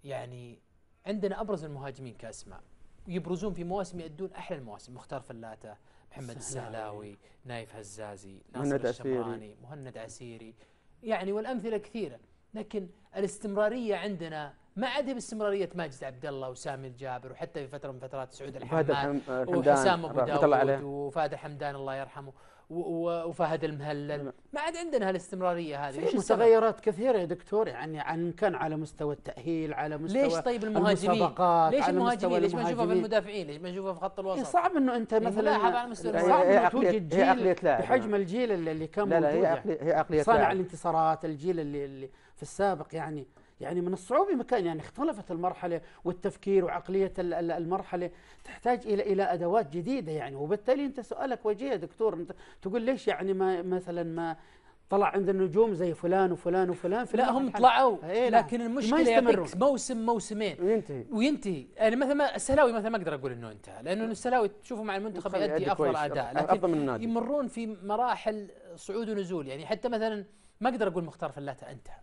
يعني عندنا أبرز المهاجمين كأسماء. يبرزون في مواسم يؤدون أحلى المواسم مختار فلاته محمد السهلاوي نايف هزازي ناصر مهند عسيري. الشمراني مهند عسيري يعني والأمثلة كثيرة لكن الاستمرارية عندنا ما عدا باستمرارية ماجد عبد الله وسامي الجابر وحتى في فترة من فترات سعود الحماد الحمدان وحسام أبو رحمة الله عليه. داود وفهد الحمدان الله يرحمه وفهد المهلل ما عاد عندنا هالاستمرارية هذه في؟ متغيرات كثيرة يا دكتور يعني عن كان على مستوى التأهيل على مستوى ليش طيب المهاجمين؟ المسابقات ليش المهاجمين؟ ليش ما نشوفها في. المدافعين؟ ليش ما نشوفها في خط إيه الوسط؟ صعب إنه أنت إيه مثلا على مستوى صعب إنه عقلية- توجد هي جيل. بحجم الجيل اللي اللي كان لا لا موجود هي يعني. عقلية هي عقلية صانع. الانتصارات الجيل اللي, اللي في السابق يعني يعني من الصعوبة مكان يعني اختلفت المرحلة والتفكير وعقلية ال- ال- المرحلة تحتاج إلى إلى أدوات جديدة يعني وبالتالي أنت سؤالك وجيه يا دكتور أنت تقول ليش يعني ما مثلا ما طلع عندنا نجوم زي فلان وفلان وفلان في لا هم. طلعوا إيه. لكن المشكلة. يعطيك موسم موسمين وينتهي وينتهي يعني مثلا السلاوي مثلا ما أقدر أقول إنه انتهى لأنه السلاوي تشوفه مع المنتخب يؤدي أفضل. أداء أفضل من لكن النادي. يمرون في مراحل صعود ونزول يعني حتى مثلا ما أقدر أقول مختار فلاته انتهى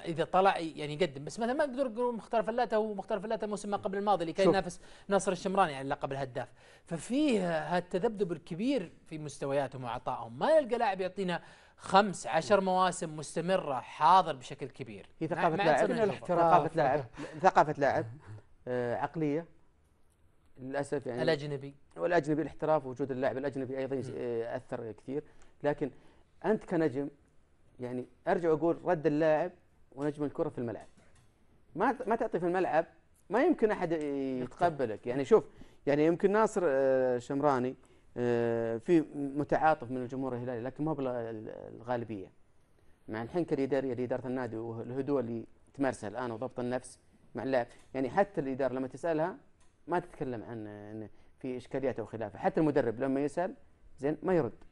إذا طلع يعني يقدم. بس مثلا ما أقدر أقول مختار فلاتة هو مختار فلاتة الموسم ما قبل الماضي اللي كان. ينافس ناصر الشمراني على لقب الهداف. ففيه هالتذبذب الكبير في مستوياتهم وعطائهم. ما نلقى لاعب يعطينا خمس عشر مواسم مستمرة حاضر بشكل كبير. هي ما لاعب. ثقافة لاعب. ثقافة لاعب. آه، عقلية. للأسف يعني الأجنبي. والأجنبي الاحتراف وجود اللاعب الأجنبي أيضا آه، أثر كثير. لكن أنت كنجم يعني أرجع أقول رد اللاعب ونجم الكرة في الملعب. ما ما تعطي في الملعب ما يمكن أحد يتقبلك. يعني شوف يعني يمكن ناصر آه، شمراني آه، في متعاطف من الجمهور الهلالي لكن ما بالغالبيه مع الحنكه الاداريه لاداره النادي والهدوء اللي تمارسها الآن وضبط النفس مع اللاعب. يعني حتى الإدارة لما تسألها ما تتكلم عن في إشكاليات أو خلافة. حتى المدرب لما يسأل زين ما يرد.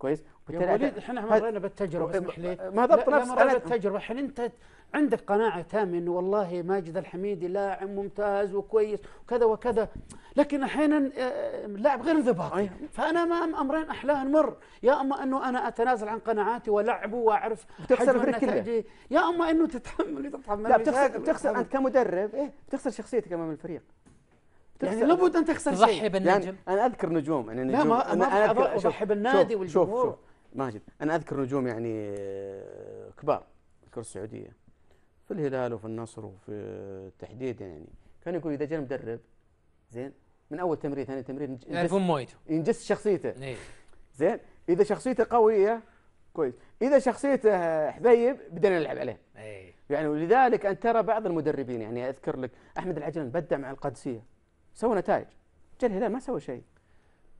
كويس؟ يا وليد إحنا هذا- مرينا بالتجربة اسمح لي. ما ضبط نفس أنا- بالتجربة. الحين أنت عندك قناعة تامة إنه والله ماجد الحميدي لاعب ممتاز وكويس وكذا وكذا لكن أحيانا آه، لاعب غير انضباطي. فأنا امام أمرين احلاهن مر. يا أما إنه أنا أتنازل عن قناعاتي والعبه وأعرف بتخسر حجم الفريق يا أما إنه تتحمل تتحمل لا بتخسر بتخسر. أنت كمدرب إيه؟ بتخسر شخصيتك أمام الفريق. يعني بتخسر- لابد أن تخسر تضحي شيء بالنجم. يعني أنا أذكر نجوم يعني لا، نجوم. ما- أنا ما أضحي- أذكر- أضحي شوف- بالنادي شوف- والجمهور. شوف شوف. ماجد أنا أذكر نجوم يعني آه، كبار. الكرة السعودية. في الهلال وفي النصر وفي التحديد يعني. كان يقول إذا جاء مدرب زين من أول تمرين ثاني تمرين يعرفون مويته. ينجس شخصيته. إيه. زين إذا شخصيته قوية كويس. إذا شخصيته حبيب بدنا نلعب عليه. إيه. يعني ولذلك انت ترى بعض المدربين يعني أذكر لك أحمد العجلان بدع مع القادسية. سوى نتائج. جاء الهلال ما سوى شيء.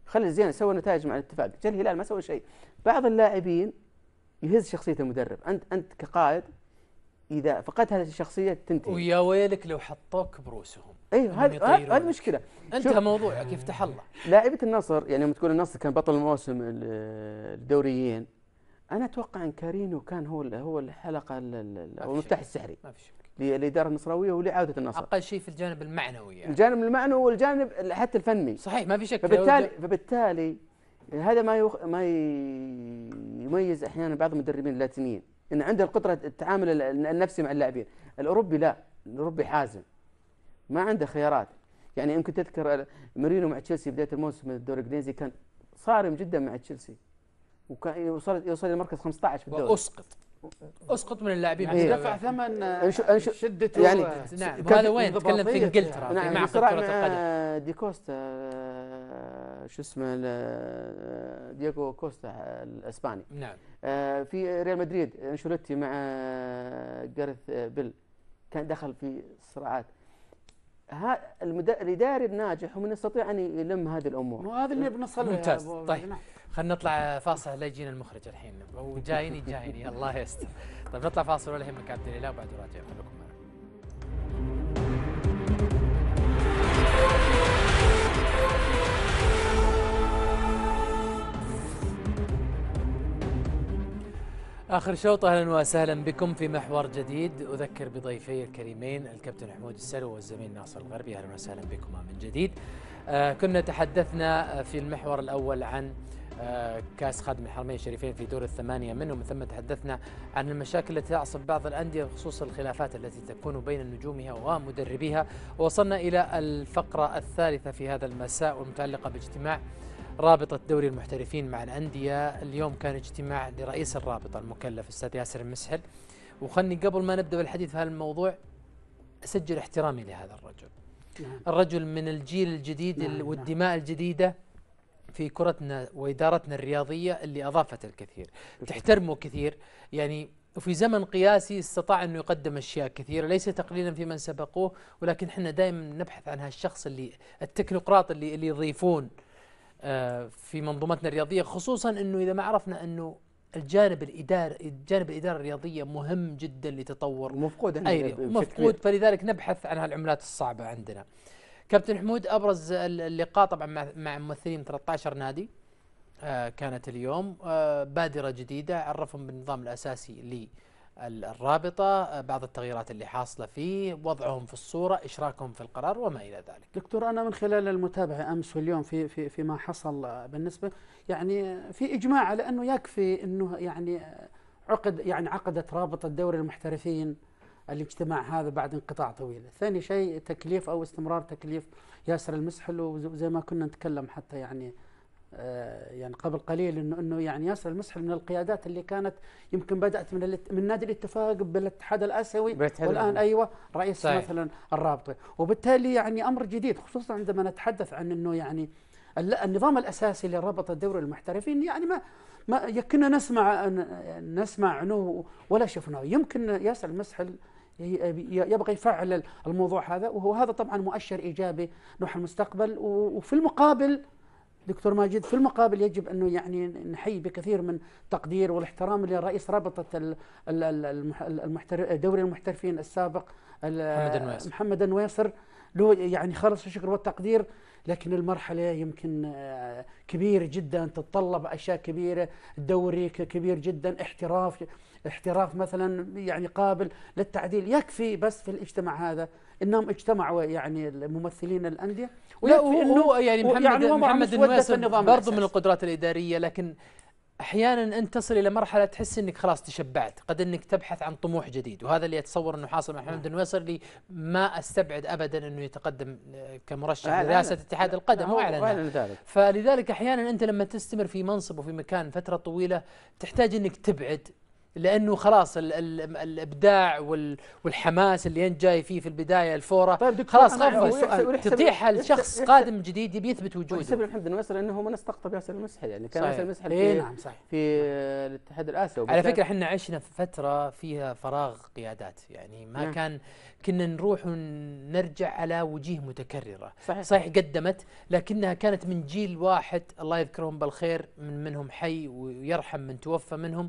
خلي زين سوى نتائج مع الاتفاق. جاء الهلال ما سوى شيء. بعض اللاعبين يهز شخصية المدرب. أنت أنت كقائد إذا فقدت هذه الشخصية تنتهي. ويا ويلك لو حطوك بروسهم. أيوه هذه هذه. المشكلة انتهى موضوعك يفتح الله. لاعيبه النصر يعني لما تقول النصر كان بطل الموسم ال- الدوريين أنا أتوقع إن كارينو كان هو هو الحلقة أو المفتاح. السحري. ما في شك للاداره النصراويه ولعوده النصر. أقل شيء في الجانب المعنوي يعني. الجانب المعنوي والجانب حتى الفني. صحيح ما في شك. فبالتالي فبالتالي هذا ما يخ... ما ي... يميز أحيانا بعض المدربين اللاتينيين. إن عنده القدرة التعامل ال- النفسي مع اللاعبين. الأوروبي لا الأوروبي حازم. ما عنده خيارات. يعني يمكن تذكر مورينو مع تشيلسي بداية الموسم الدوري الإنجليزي كان صارم جدا مع تشيلسي. وكان يوصل يوصل للمركز 15 في الدوري. وأسقط. اسقط من اللاعبين. يعني. دفع ثمن أنشو- أنشو- شدته يعني نعم. وهذا وين؟ تكلم في إنجلترا في نعم. معقد صراع كرة القدم. مع دي كوستا آه، شو اسمه ال- دييغو كوستا آه، الإسباني. نعم. آه، في ريال مدريد أنشيلوتي مع جارث بيل. كان دخل في صراعات. ها المد... الإداري الناجح هو من يستطيع أن يلم هذه الأمور. مو هذا اللي بنصل ممتاز. طيب. خلينا نطلع فاصل لا يجينا المخرج الحين. وجايني جايني الله يستر. طيب نطلع فاصل ولا يهمك عبد الاله وبعد راجع خليكم معنا. آخر شوط أهلا وسهلا بكم في محور جديد. أذكر بضيفي الكريمين الكابتن حمود السلو والزميل ناصر الغربي. أهلا وسهلا بكما من جديد. آه كنا تحدثنا في المحور الأول عن كاس خادم الحرمين الشريفين في دور الثمانية منه من ثم تحدثنا عن المشاكل التي تعصف بعض الأندية بخصوص الخلافات التي تكون بين نجومها ومدربيها. ووصلنا إلى الفقرة الثالثة في هذا المساء والمتعلقة باجتماع رابطة دوري المحترفين مع الأندية. اليوم كان اجتماع لرئيس الرابطة المكلف الأستاذ ياسر المسحل. وخلني قبل ما نبدأ بالحديث في هذا الموضوع أسجل احترامي لهذا الرجل. نعم. الرجل من الجيل الجديد نعم، نعم. والدماء الجديدة. في كرتنا وإدارتنا الرياضية اللي أضافت الكثير. تحترمه كثير. يعني وفي زمن قياسي استطاع أنه يقدم أشياء كثيرة. ليس تقليلا في من سبقوه ولكن إحنا دائما نبحث عن هالشخص اللي التكنوقراط اللي اللي يضيفون آه، في منظومتنا الرياضية. خصوصا أنه إذا ما عرفنا أنه الجانب الإداري الجانب الإدارة الرياضية مهم جدا لتطور مفقود مفقود. فلذلك نبحث عن هالعملات الصعبة عندنا. كابتن حمود أبرز ال- اللقاء طبعا مع, ممثلين 13 نادي آه كانت اليوم آه بادرة جديدة عرفهم بالنظام الأساسي للرابطة آه بعض التغييرات اللي حاصلة فيه وضعهم في الصورة إشراكهم في القرار وما إلى ذلك. دكتور أنا من خلال المتابعة أمس واليوم في في فيما حصل بالنسبة يعني في إجماع على أنه يكفي أنه يعني عقد يعني عقدت رابطة دوري المحترفين الاجتماع هذا بعد انقطاع طويل، ثاني شيء تكليف أو استمرار تكليف ياسر المسحل وزي ما كنا نتكلم حتى يعني آه، يعني قبل قليل انه إنه يعني ياسر المسحل من القيادات اللي كانت يمكن بدأت من من نادي الاتفاق بالاتحاد الآسيوي والآن. أيوه رئيس صحيح. مثلا الرابطه وبالتالي يعني أمر جديد خصوصا عندما نتحدث عن إنه يعني ال- النظام الأساسي لرابطه دوري المحترفين يعني ما ما كنا نسمع نسمع عنه ولا شفناه يمكن ياسر المسحل يبغى يفعل الموضوع هذا. وهو هذا طبعا مؤشر إيجابي نحو المستقبل. وفي المقابل دكتور ماجد في المقابل يجب أنه يعني نحيي بكثير من تقدير والاحترام لرئيس رابطة دوري المحترفين السابق ال- محمد النويصر. محمد النويصر له يعني خالص الشكر والتقدير. لكن المرحلة يمكن آه، كبيره جدا تتطلب أشياء كبيرة الدوري كبير جدا احتراف احتراف مثلا يعني قابل للتعديل يكفي بس في الاجتماع هذا إنهم اجتمعوا يعني الممثلين الأندية لا ويكفي هو, هو يعني محمد وضع محمد برضو الأساسي. من القدرات الإدارية لكن أحيانا أنت تصل إلى مرحلة تحس إنك خلاص تشبعت قد إنك تبحث عن طموح جديد وهذا اللي اتصور إنه حاصل مع محمد النويصر اللي ما أستبعد ابدا إنه يتقدم آه، كمرشح لرئاسة اتحاد القدم هو واعلن أعلن ذلك. فلذلك أحيانا أنت لما تستمر في منصب وفي مكان فترة طويلة تحتاج إنك تبعد لأنه خلاص ال ال الإبداع وال والحماس اللي أنت جاي فيه في البداية الفورة طيب خلاص خاف عندي سؤال. ويحسب- تتيحها يحسب- لشخص يحسب- قادم جديد يبي يثبت وجوده محمد النويصر انه من استقطب ياسر المسحل يعني كان. ياسر المسحل اي في نعم صحيح في الاتحاد الآسيوي على فكرة إحنا عشنا في فترة فيها فراغ قيادات يعني ما نعم. كان كنا نروح ونرجع على وجيه متكررة صحيح صحيح قدمت لكنها كانت من جيل واحد الله يذكرهم بالخير من منهم حي ويرحم من توفى منهم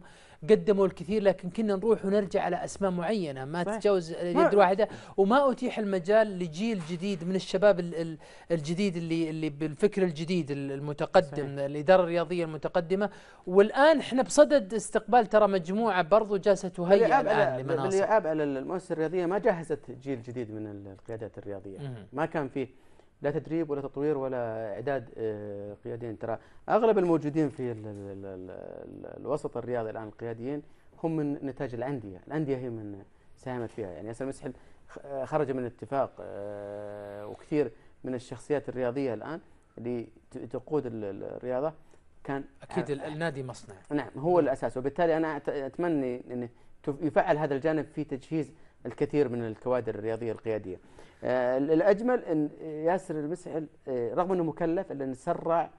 قدموا الكثير لكن كنا نروح ونرجع على أسماء معينة ما صحيح. تتجاوز اليد الواحدة وما أتيح المجال لجيل جديد من الشباب ال- ال- الجديد اللي اللي بالفكر الجديد ال- المتقدم صحيح. الإدارة الرياضية المتقدمة والآن إحنا بصدد استقبال ترى مجموعة برضو جالسة تهيئ الآن لمناصب بالإعاب على المؤسسة الرياضية ما جهزت جيل جديد من القيادات الرياضية. ما كان فيه لا تدريب ولا تطوير ولا إعداد آه، قياديين. ترى أغلب الموجودين في ال ال ال ال الوسط الرياضي الآن القياديين هم من نتاج الأندية، الأندية هي من ساهمت فيها. يعني ياسر مسحل خ- خرج من الاتفاق آه، وكثير من الشخصيات الرياضية الآن اللي تقود ال- ال- الرياضة. كان أكيد ال- النادي مصنع. نعم هو الأساس. وبالتالي أنا أتمنى إن يفعل هذا الجانب في تجهيز الكثير من الكوادر الرياضية القيادية. آه، الأجمل إن ياسر المسعل آه، رغم إنه مكلف إلا نسرع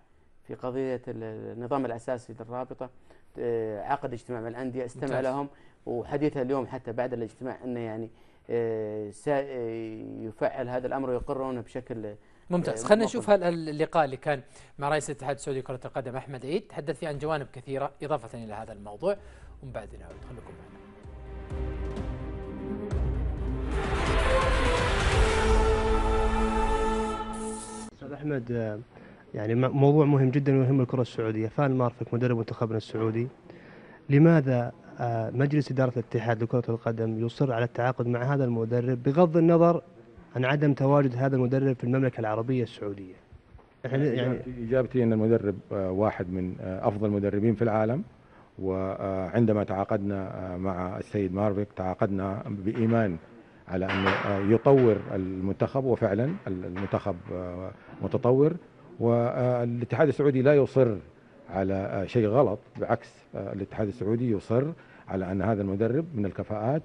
في قضية ال- النظام الأساسي للرابطة آه، عقد اجتماع مع الأندية استمع ممتاز. لهم وحديثها اليوم حتى بعد الاجتماع إنه يعني آه، سا- آه، يفعل هذا الأمر ويقرونه بشكل ممتاز خلينا. نشوف اللقاء اللي كان مع رئيس الاتحاد السعودي لكرة القدم أحمد عيد تحدث فيه عن جوانب كثيرة إضافة إلى هذا الموضوع ومن بعد نعود خليكم معنا أستاذ أحمد آه، يعني موضوع مهم جدا ويهم الكرة السعودية. فان مارفك مدرب منتخبنا السعودي لماذا آه، مجلس إدارة الاتحاد لكرة القدم يصر على التعاقد مع هذا المدرب بغض النظر عن عدم تواجد هذا المدرب في المملكة العربية السعودية؟ إحنا يعني إجابتي إن المدرب آه، واحد من أفضل المدربين في العالم وعندما تعاقدنا مع السيد مارفيك تعاقدنا بإيمان على آه، يطور المنتخب وفعلا المنتخب متطور والاتحاد السعودي لا يصر على شيء غلط بالعكس آه، الاتحاد السعودي يصر على أن هذا المدرب من الكفاءات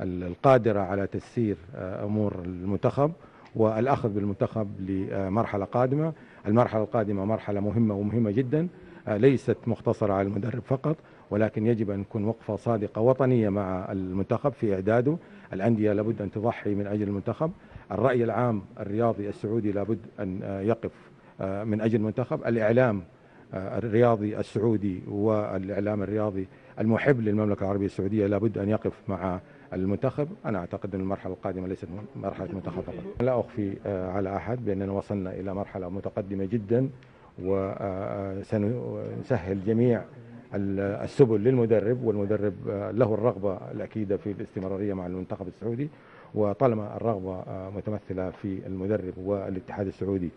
القادرة على تسيير أمور المنتخب والأخذ بالمنتخب لمرحلة قادمة. المرحلة القادمة مرحلة مهمة ومهمة جدا ليست مقتصره على المدرب فقط ولكن يجب أن تكون وقفة صادقة وطنية مع المنتخب في إعداده. الأندية لابد أن تضحي من أجل المنتخب. الرأي العام الرياضي السعودي لابد أن آه، يقف آه، من أجل المنتخب. الإعلام آه، الرياضي السعودي والإعلام الرياضي المحب للمملكة العربية السعودية لابد أن يقف مع المنتخب. أنا أعتقد أن المرحلة القادمة ليست مرحلة منتخب فقط. لا أخفي آه، على أحد بأننا وصلنا إلى مرحلة متقدمة جدا وسنسهل جميع السبل للمدرب والمدرب آه، له الرغبة الأكيدة في الاستمرارية مع المنتخب السعودي وطالما الرغبة آه، متمثلة في المدرب والاتحاد السعودي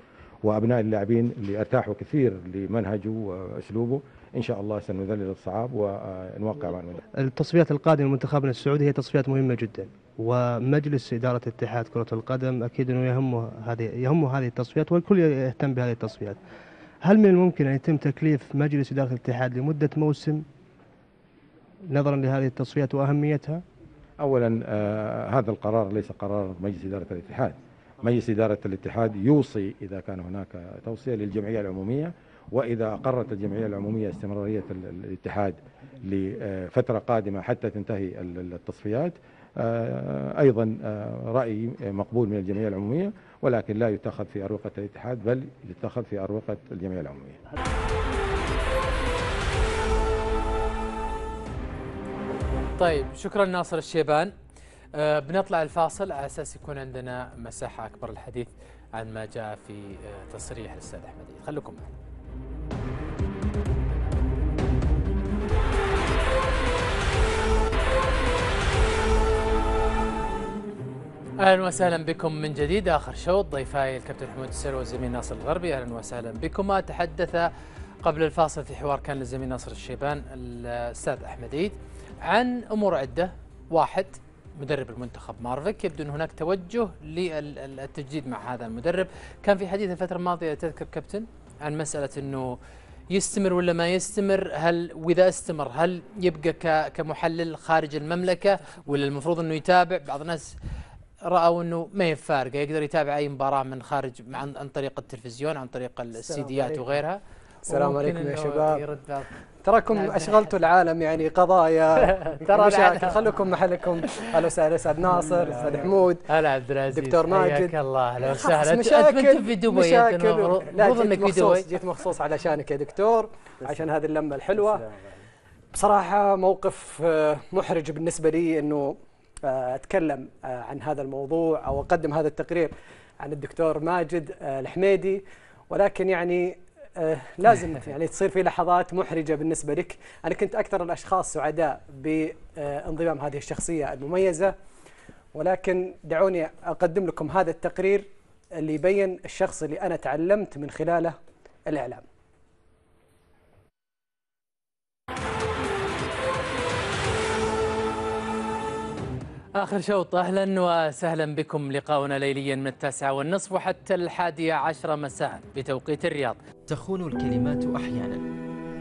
وأبناء اللاعبين اللي ارتاحوا كثير لمنهجه وأسلوبه إن شاء الله سنذلل الصعاب ونوقع مع المدرب. التصفيات القادمة لمنتخبنا السعودي هي تصفيات مهمة جدا ومجلس إدارة اتحاد كرة القدم أكيد إنه يهمه هذه يهمه هذه التصفيات والكل يهتم بهذه التصفيات. هل من الممكن أن يتم تكليف مجلس إدارة الاتحاد لمدة موسم نظرا لهذه التصفيات وأهميتها؟ اولا آه هذا القرار ليس قرار مجلس إدارة الاتحاد. مجلس إدارة الاتحاد يوصي إذا كان هناك توصية للجمعية العمومية وإذا أقرت الجمعية العمومية استمرارية ال- الاتحاد لفترة قادمة حتى تنتهي ال- التصفيات آه، أيضا آه، رأي مقبول من الجمعية العمومية ولكن لا يتخذ في أروقة الاتحاد بل يتخذ في أروقة الجمعية العمومية. طيب شكرا ناصر الشيبان. آه بنطلع الفاصل على أساس يكون عندنا مساحة أكبر للحديث عن ما جاء في تصريح الأستاذ أحمد. خليكم معنا. أهلا وسهلا بكم من جديد. آخر شوط ضيفاي الكابتن حمود السر والزميل ناصر الغربي. أهلا وسهلا بكما تحدث قبل الفاصل في حوار كان للزميل ناصر الشيبان الأستاذ أحمد عيد عن أمور عدة. واحد مدرب المنتخب مارفيك يبدو أن هناك توجه للتجديد مع هذا المدرب. كان في حديث الفترة الماضية تذكر كابتن عن مسألة أنه يستمر ولا ما يستمر؟ هل وإذا استمر هل يبقى كمحلل خارج المملكة؟ ولا المفروض أنه يتابع بعض الناس رأوا إنه ما هي فارقه يقدر يتابع أي مباراة من خارج عن, عن طريق التلفزيون عن طريق السيديات. وغيرها. السلام عليكم يا شباب. تراكم نعم. أشغلتوا العالم يعني قضايا. <laughs> ترى مشاكل العالم. خلوكم محلكم. أهلا وسهلا أستاذ ناصر أستاذ حمود. هلا عبد العزيز. دكتور ماجد. حياك الله. أهلا وسهلا. مشاكل في دبي مشاكل. المفروض انك في مخصوص دبي. جيت مخصوص علشانك يا دكتور عشان هذه اللمة الحلوة. بصراحة موقف آه، محرج بالنسبة لي إنه أتكلم آه، عن هذا الموضوع أو أقدم هذا التقرير عن الدكتور ماجد آه، الحميدي. ولكن يعني آه، لازم <laughs> يعني تصير في لحظات محرجة بالنسبة لك، أنا كنت أكثر الأشخاص سعداء بانضمام هذه الشخصية المميزة. ولكن دعوني أقدم لكم هذا التقرير اللي يبين الشخص اللي أنا تعلمت من خلاله الإعلام. آخر شوط أهلا وسهلا بكم. لقاؤنا ليليا من التاسعة والنصف وحتى الحادية عشرة مساء بتوقيت الرياض. تخون الكلمات أحيانا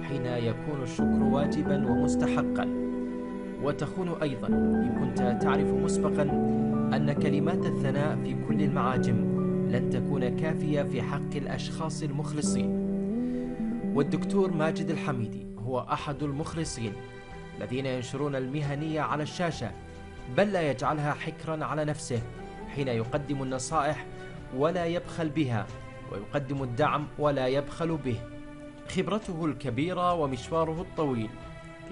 حين يكون الشكر واجبا ومستحقا. وتخون أيضا إن كنت تعرف مسبقا أن كلمات الثناء في كل المعاجم لن تكون كافية في حق الأشخاص المخلصين. والدكتور ماجد الحميدي هو أحد المخلصين الذين ينشرون المهنية على الشاشة. بل لا يجعلها حكرا على نفسه حين يقدم النصائح ولا يبخل بها ويقدم الدعم ولا يبخل به. خبرته الكبيرة ومشواره الطويل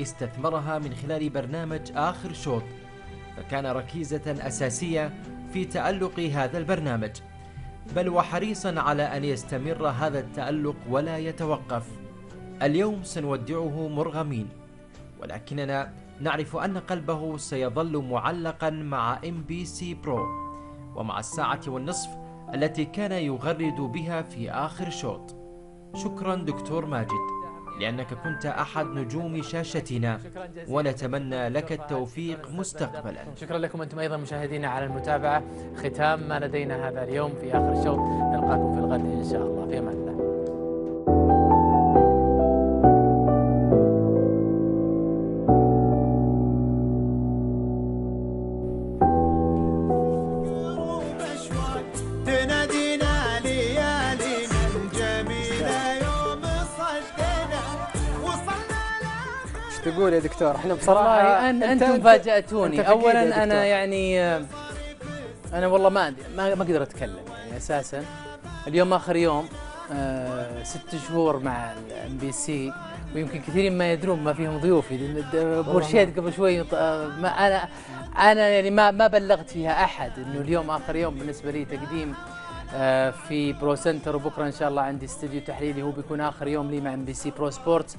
استثمرها من خلال برنامج آخر شوط فكان ركيزة أساسية في تألق هذا البرنامج. بل وحريصا على أن يستمر هذا التألق ولا يتوقف. اليوم سنودعه مرغمين ولكننا نعرف أن قلبه سيظل معلقا مع MBC Pro ومع الساعة والنصف التي كان يغرد بها في آخر شوط. شكرا دكتور ماجد لأنك كنت أحد نجوم شاشتنا ونتمنى لك التوفيق مستقبلا. شكرا لكم أنتم أيضا مشاهدينا على المتابعة. ختام ما لدينا هذا اليوم في آخر شوط. نلقاكم في الغد إن شاء الله. في أمان الله. تقول يا دكتور؟ إحنا بصراحة أن فقيد يا أولا دكتور. أنا يعني أنا والله ما ما ما أقدر أتكلم يعني أساسا. اليوم آخر يوم آه، ست شهور مع ال MBC ويمكن كثيرين ما يدرون ما فيهم ضيوفي. بورشيد قبل شوي آه، ما أنا أنا يعني ما ما بلغت فيها أحد إنه اليوم آخر يوم بالنسبة لي تقديم آه، في Pro Center وبكرة إن شاء الله عندي استوديو تحليلي. هو بيكون آخر يوم لي مع MBC Pro Sports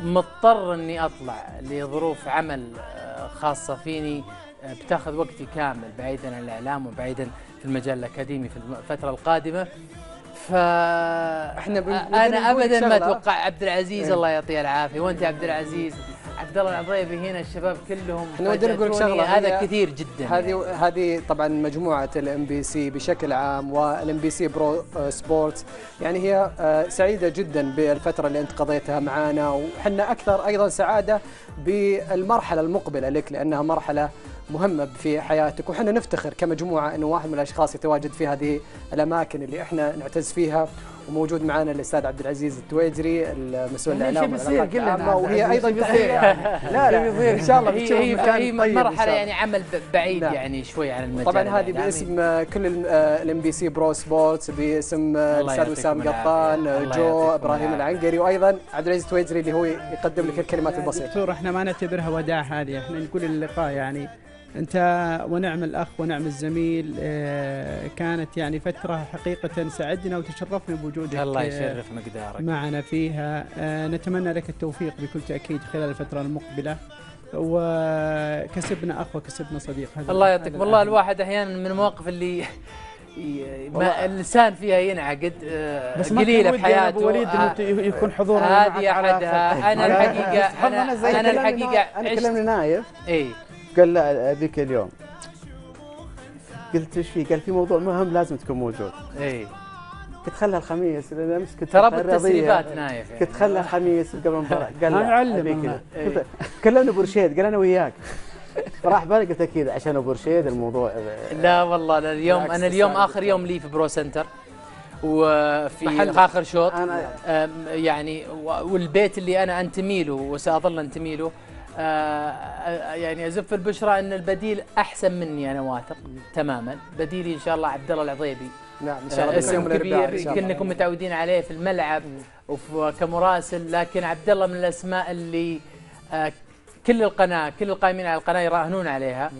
مضطر إني أطلع لظروف عمل آه، خاصة فيني آه، بتاخذ وقتي كامل بعيدا عن الإعلام وبعيدا في المجال الأكاديمي في الفترة القادمة ف إحنا بن- أنا ابدا ما. أتوقع عبد العزيز إيه. الله يعطيه العافية وأنت عبد العزيز عبد الله العضيبي هنا الشباب كلهم إحنا ودنا نقول. شغلة هذا كثير جدا هذه هذه طبعا مجموعة ال MBC بشكل عام وال MBC Pro Sports يعني هي آه، سعيدة جدا بالفترة اللي أنت قضيتها معنا وحنا أكثر أيضا سعادة بالمرحلة المقبلة لك لأنها مرحلة مهمة في حياتك. وحنا نفتخر كمجموعة إنه واحد من الأشخاص يتواجد في هذه الأماكن اللي إحنا نعتز فيها. وموجود معنا الأستاذ عبد العزيز التويجري المسؤول يعني الإعلام شو بيصير؟ قل لنا وهي أيضا بيصير يعني؟ <laughs> لا لا إن شاء الله هي- بتشوف هي- مكان هي طيب مرحلة. يعني عمل بعيد نعم. يعني شوي عن المجال طبعا هذه الإعلامي. باسم آه، كل ال MBC Pro Sports باسم آه، الأستاذ وسام قطان. آه، جو إبراهيم. العنقري وأيضا عبد العزيز تويجري اللي هو يقدم لك الكلمات البسيطة دكتور إحنا ما نعتبرها وداع هذه إحنا نقول اللقاء يعني انت ونعم الاخ ونعم الزميل آه، كانت يعني فترة حقيقة سعدنا وتشرفنا بوجودك الله آه، يشرف مقدارك معنا فيها. آه، نتمنى لك التوفيق بكل تأكيد خلال الفترة المقبلة. وكسبنا أخ وكسبنا صديق. هذا الله يعطيك. والله. الواحد أحيانا من المواقف اللي. ما اللسان فيها ينعقد بس ما قليلة في حياته. أبو وليد آه، ت- يكون حضورنا معك هذه أحدها. أنا أنا- الحقيقة أنا كلامنا- الحقيقة أنا كلمني نايف. اي قال لا ابيك اليوم. قلت إيش في؟ قال في موضوع مهم لازم تكون موجود. إي. قلت خلها الخميس لأن أمس كنت ترى بالتسريبات. نايف يعني. قلت خلها الخميس قبل المباراه قال أنا لا. قلت- كلمني برشيد قال أنا وياك. فراح بالي قلت أكيد عشان أبو رشيد الموضوع. لا والله لا اليوم أنا اليوم آخر يوم لي في Pro Center. وفي محل. آخر شوط. أنا- يعني والبيت اللي أنا أنتمي له وسأظل أنتمي له يعني أزف البشرى إن البديل أحسن مني أنا واثق تماما. بديلي إن شاء الله عبد الله العضيبي. نعم إن شاء الله آه، اسم كبير كلكم متعودين عليه في الملعب وفي كمراسل لكن عبد الله من الأسماء اللي آه، كل القناة كل القائمين على القناة يراهنون عليها.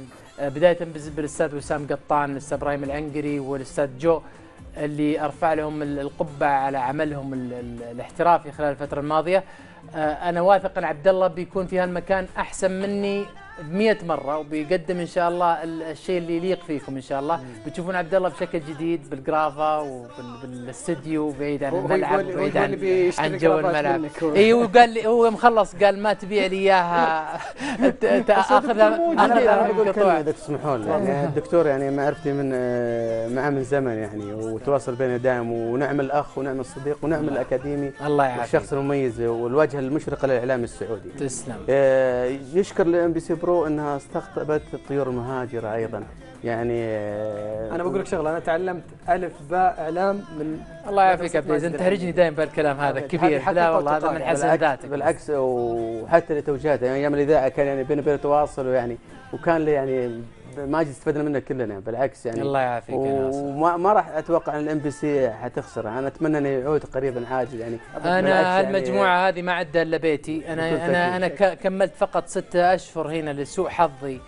آه، بداية بالاستاذ وسام قطان الأستاذ إبراهيم العنقري والأستاذ جو اللي أرفع لهم ال- القبعه على عملهم ال- ال- الاحترافي خلال الفترة الماضية. آه، أنا واثق أن عبد الله بيكون في هالمكان أحسن مني. ب مرة وبيقدم إن شاء الله ال- الشيء اللي يليق فيكم إن شاء الله. بتشوفون عبد الله بشكل جديد بالجرافة وبالاستديو بعيد عن الملعب بعيد عن عن جو الملعب. اي وقال لي هو مخلص قال ما تبيع لي إياها. <laughs> اخذها أنا بقول كلمة. إذا تسمحون. يعني الدكتور يعني معرفتي من آه، معه من زمن يعني وتواصل بيننا دائم ونعم الأخ ونعم الصديق ونعم الأكاديمي الله يعافيك. والشخص المميز والوجه المشرق للإعلام السعودي. تسلم. آه، يشكر ل MBC Pro إنها استقطبت الطيور المهاجره أيضا. يعني آه، أنا بقول لك شغلة أنا تعلمت ألف باء إعلام من الله يعافيك يا عبد العزيز انت تحرجني دائما بالكلام هذا كبير. لا والله هذا. من حسن بالعكس ذاتك بالعكس وحتى لتوجيهات يعني أيام الإذاعة كان يعني بيني وبينه تواصل ويعني وكان لي يعني ماجد استفدنا منه كلنا بالعكس يعني. الله يعافيك يا ناصر. وما ما راح أتوقع إن ال MBC حتخسر. أنا أتمنى إنه يعود قريبا عاجل يعني. أنا يعني هالمجموعة هذه ما عدى إلا بيتي. أنا أنا أنا كملت فقط ستة أشهر هنا لسوء حظي.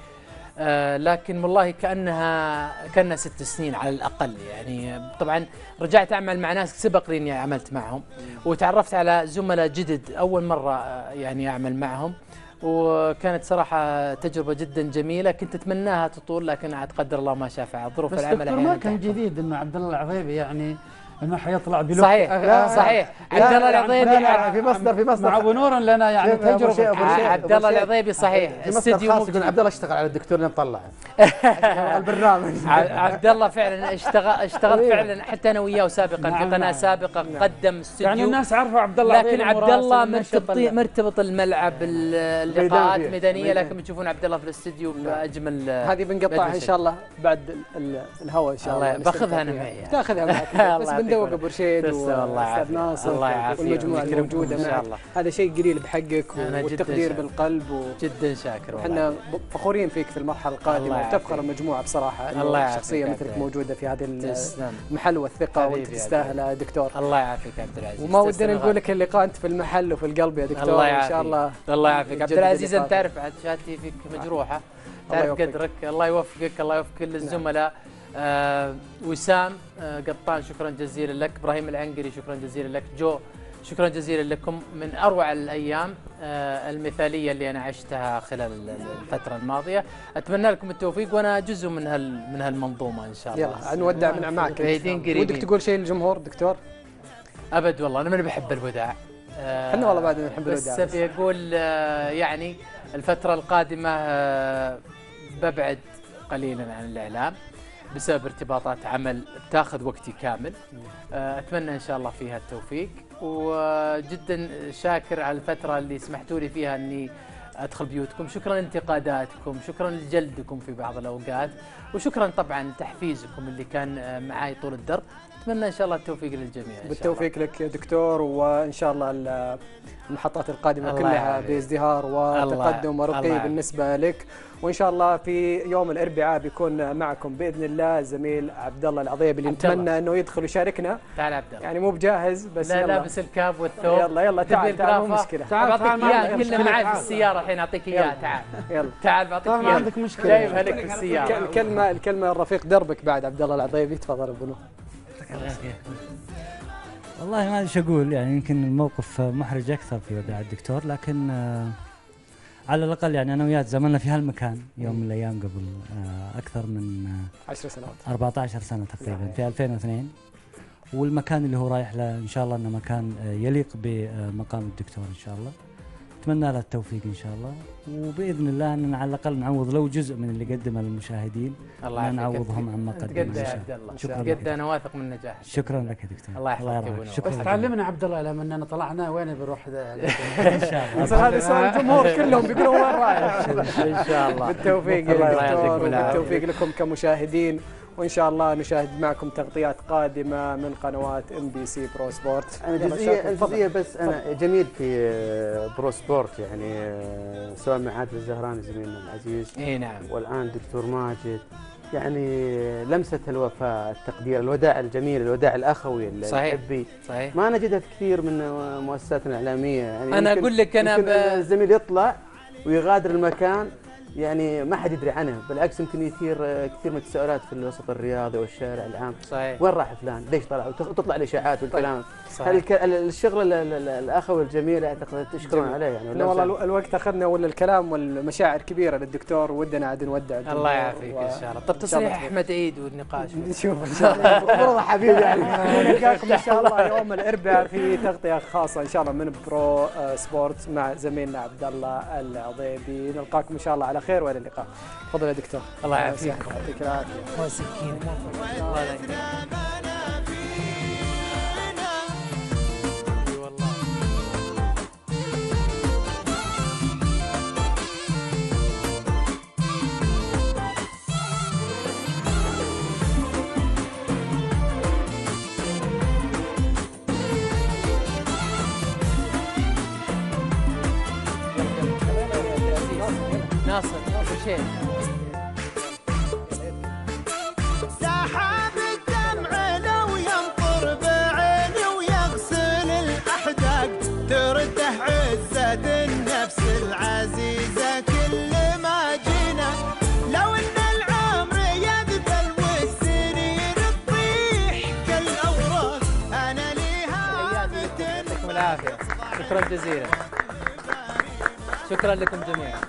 آه لكن والله كانها كأنها ست سنين على الأقل يعني. طبعا رجعت أعمل مع ناس سبق لي إني عملت معهم. وتعرفت على زملاء جدد أول مرة آه، يعني أعمل معهم. وكانت صراحة تجربة جدا جميلة كنت أتمناها تطول لكن عاد قدر الله ما شاء فعل. ظروف العمل ما كان جديد إنه عبد الله العظيمي يعني إنه حيطلع بلوك. صحيح. آه، صحيح. لا، عبد الله لا، العظيمي لا، لا، في مصدر في مصدر. مع ابو نور لنا يعني تجربة. عبد الله شيء. العظيمي صحيح. استديو. يقول عبد الله اشتغل على الدكتور لين طلع <laughs> البرنامج. عبد الله فعلا اشتغل اشتغلت فعلا حتى أنا وياه سابقا في نعم، قناة نعم. سابقة قدم استوديو. يعني الناس عارفه عبد الله لكن عبد الله مرتبط ال- مرتبط الملعب ال- اللقاءات. ميدانية. ميدان. لكن بتشوفون عبد الله في الاستديو باجمل هذه بنقطعها إن شاء الله بعد ال- ال- الهواء إن شاء الله. باخذها فيها. معي يعني. تأخذها <laughs> معك. العافية. أبو رشيد يعافيك. ناصر الله يعافيك والمجموعة الموجوده معك الله. هذا شيء قليل بحقك والتقدير. بالقلب و... جدا شاكر والله. إحنا فخورين فيك في المرحلة القادمة. وتفخر المجموعة بصراحة الله يعافيك شخصية مثلك موجودة في تسلم. المحل والثقة وانت يا تستاهل يا دكتور الله يعافيك عبد العزيز وما ودنا. نقول لك اللقاء أنت في المحل وفي القلب يا دكتور يعافيك شاء الله الله يعافيك عبد العزيز أنت. تعرف عاد شهادتي فيك مجروحة تعرف. قدرك الله يوفقك الله يوفق كل الزملاء آه وسام آه قطان شكرا جزيلا لك. إبراهيم العنقري شكرا جزيلا لك. جو شكرا جزيلا لكم. من أروع الأيام آه المثالية اللي أنا عشتها خلال الفترة الماضية. أتمنى لكم التوفيق وأنا جزء من هال من هالمنظومة إن شاء الله. يلا نودع من معك ودك تقول شيء للجمهور دكتور؟ أبد والله أنا من بحب الوداع. آه، إحنا والله بعد نحب بس الوداع. أبي أقول آه، يعني الفترة القادمة آه، ببعد قليلا عن الإعلام. بسبب ارتباطات عمل تاخذ وقتي كامل. آه، أتمنى إن شاء الله فيها التوفيق. وجدا شاكر على الفترة اللي سمحتوا لي فيها إني أدخل بيوتكم. شكرا لانتقاداتكم شكرا لجلدكم في بعض الأوقات. وشكرا طبعا تحفيزكم اللي كان آه، معي طول الدرب. اتمنى إن شاء الله التوفيق للجميع إن شاء الله. بالتوفيق لك يا دكتور وإن شاء الله ال- المحطات القادمة كلها. بإزدهار وتقدم ورقي. بالنسبة لك وإن شاء الله في يوم الأربعاء بيكون معكم بإذن الله الزميل عبد الله العظيم اللي. نتمنى إنه يدخل يشاركنا تعال عبد الله يعني مو بجاهز بس لا يلا لابس الكاب والثوب يلا يلا تعال تعال مو؟ مشكلة تعال بعطيك اياه مشكلة، معي في. السيارة الحين أعطيك اياه. تعال يلا تعال بعطيك طبعا ما اياه عندك مشكلة. جايبها لك في السيارة الكلمة الكلمة الرفيق دربك بعد عبد الله العظيمي تفضل ابو نور والله ما أدري إيش أقول يعني يمكن الموقف محرج أكثر في وداع الدكتور لكن آه على الأقل يعني أنا وياه تزاملنا في هالمكان يوم من الأيام قبل آه أكثر من آه 10 سنوات. 14 سنة تقريبا في 2002 والمكان اللي هو رايح له إن شاء الله إنه مكان آه يليق بمقام الدكتور إن شاء الله. أتمنى له التوفيق إن شاء الله. وبإذن الله اننا على الأقل نعوض لو جزء من اللي قدمه للمشاهدين الله نعوضهم عما أنت قدموا قد إن يا شاء عبد الله. شكرا قد لك. أنا واثق من نجاحك شكرا لك يا دكتور. الله يحفظك. شكرا بس. تعلمنا عبد الله لما اننا طلعنا وين بنروح <laughs> إن شاء الله. بس هذا سؤال الجمهور كلهم بيقولوا وين رايح. <laughs> إن شاء الله. بالتوفيق الله يا يعطيكم دكتور العافية. وبالتوفيق لكم كمشاهدين. وإن شاء الله نشاهد معكم تغطيات قادمة من قنوات MBC Pro Sport أنا جزئيه بس أنا جميل في آه، Pro Sport يعني آه، سواء مع عادل الزهراني زميلنا العزيز. إي نعم. والآن دكتور ماجد. يعني لمسة الوفاء التقدير الوداع الجميل الوداع الأخوي صحيح. الحبي صحيح. ما نجدها في كثير من مؤسساتنا الإعلامية. يعني أنا أقول لك أنا ب- الزميل يطلع ويغادر المكان يعني ما حد يدري عنه بالعكس يمكن يثير آه، كثير من التساؤلات في الوسط الرياضي والشارع العام. صحيح. وين راح فلان؟ ليش طلع؟ وتطلع الاشاعات والكلام. صحيح. الشغل ال- ال- ال- الاخوي الجميل أعتقد تشكرون جميل. عليه يعني لا والله الوقت أخذنا ولا الكلام والمشاعر كبيرة للدكتور ودنا عاد نودع الله يعافيك و- ان شاء الله. طب إن شاء الله. تصريح أحمد عيد والنقاش. نشوف إن شاء الله. <laughs> والله حبيبي يعني. <laughs> نلقاكم إن شاء الله يوم الأربعاء في تغطية خاصة إن شاء الله من Pro آه، Sport مع زميلنا عبد الله العضيبي نلقاكم إن شاء الله على خير. والى اللقاء. تفضل يا دكتور. الله يعافيك. يعطيك العافيه ناصر ناصر شيء سحاب الدمع لو ينطر بعيني ويغسل الأحداق ترده عزة النفس العزيزة كل ما جينا. لو إن العمر يذبل والسرير تطيح كالأوراق أنا ليها يعطيكم العافية. شكرا جزيلا. شكرا لكم جميعا.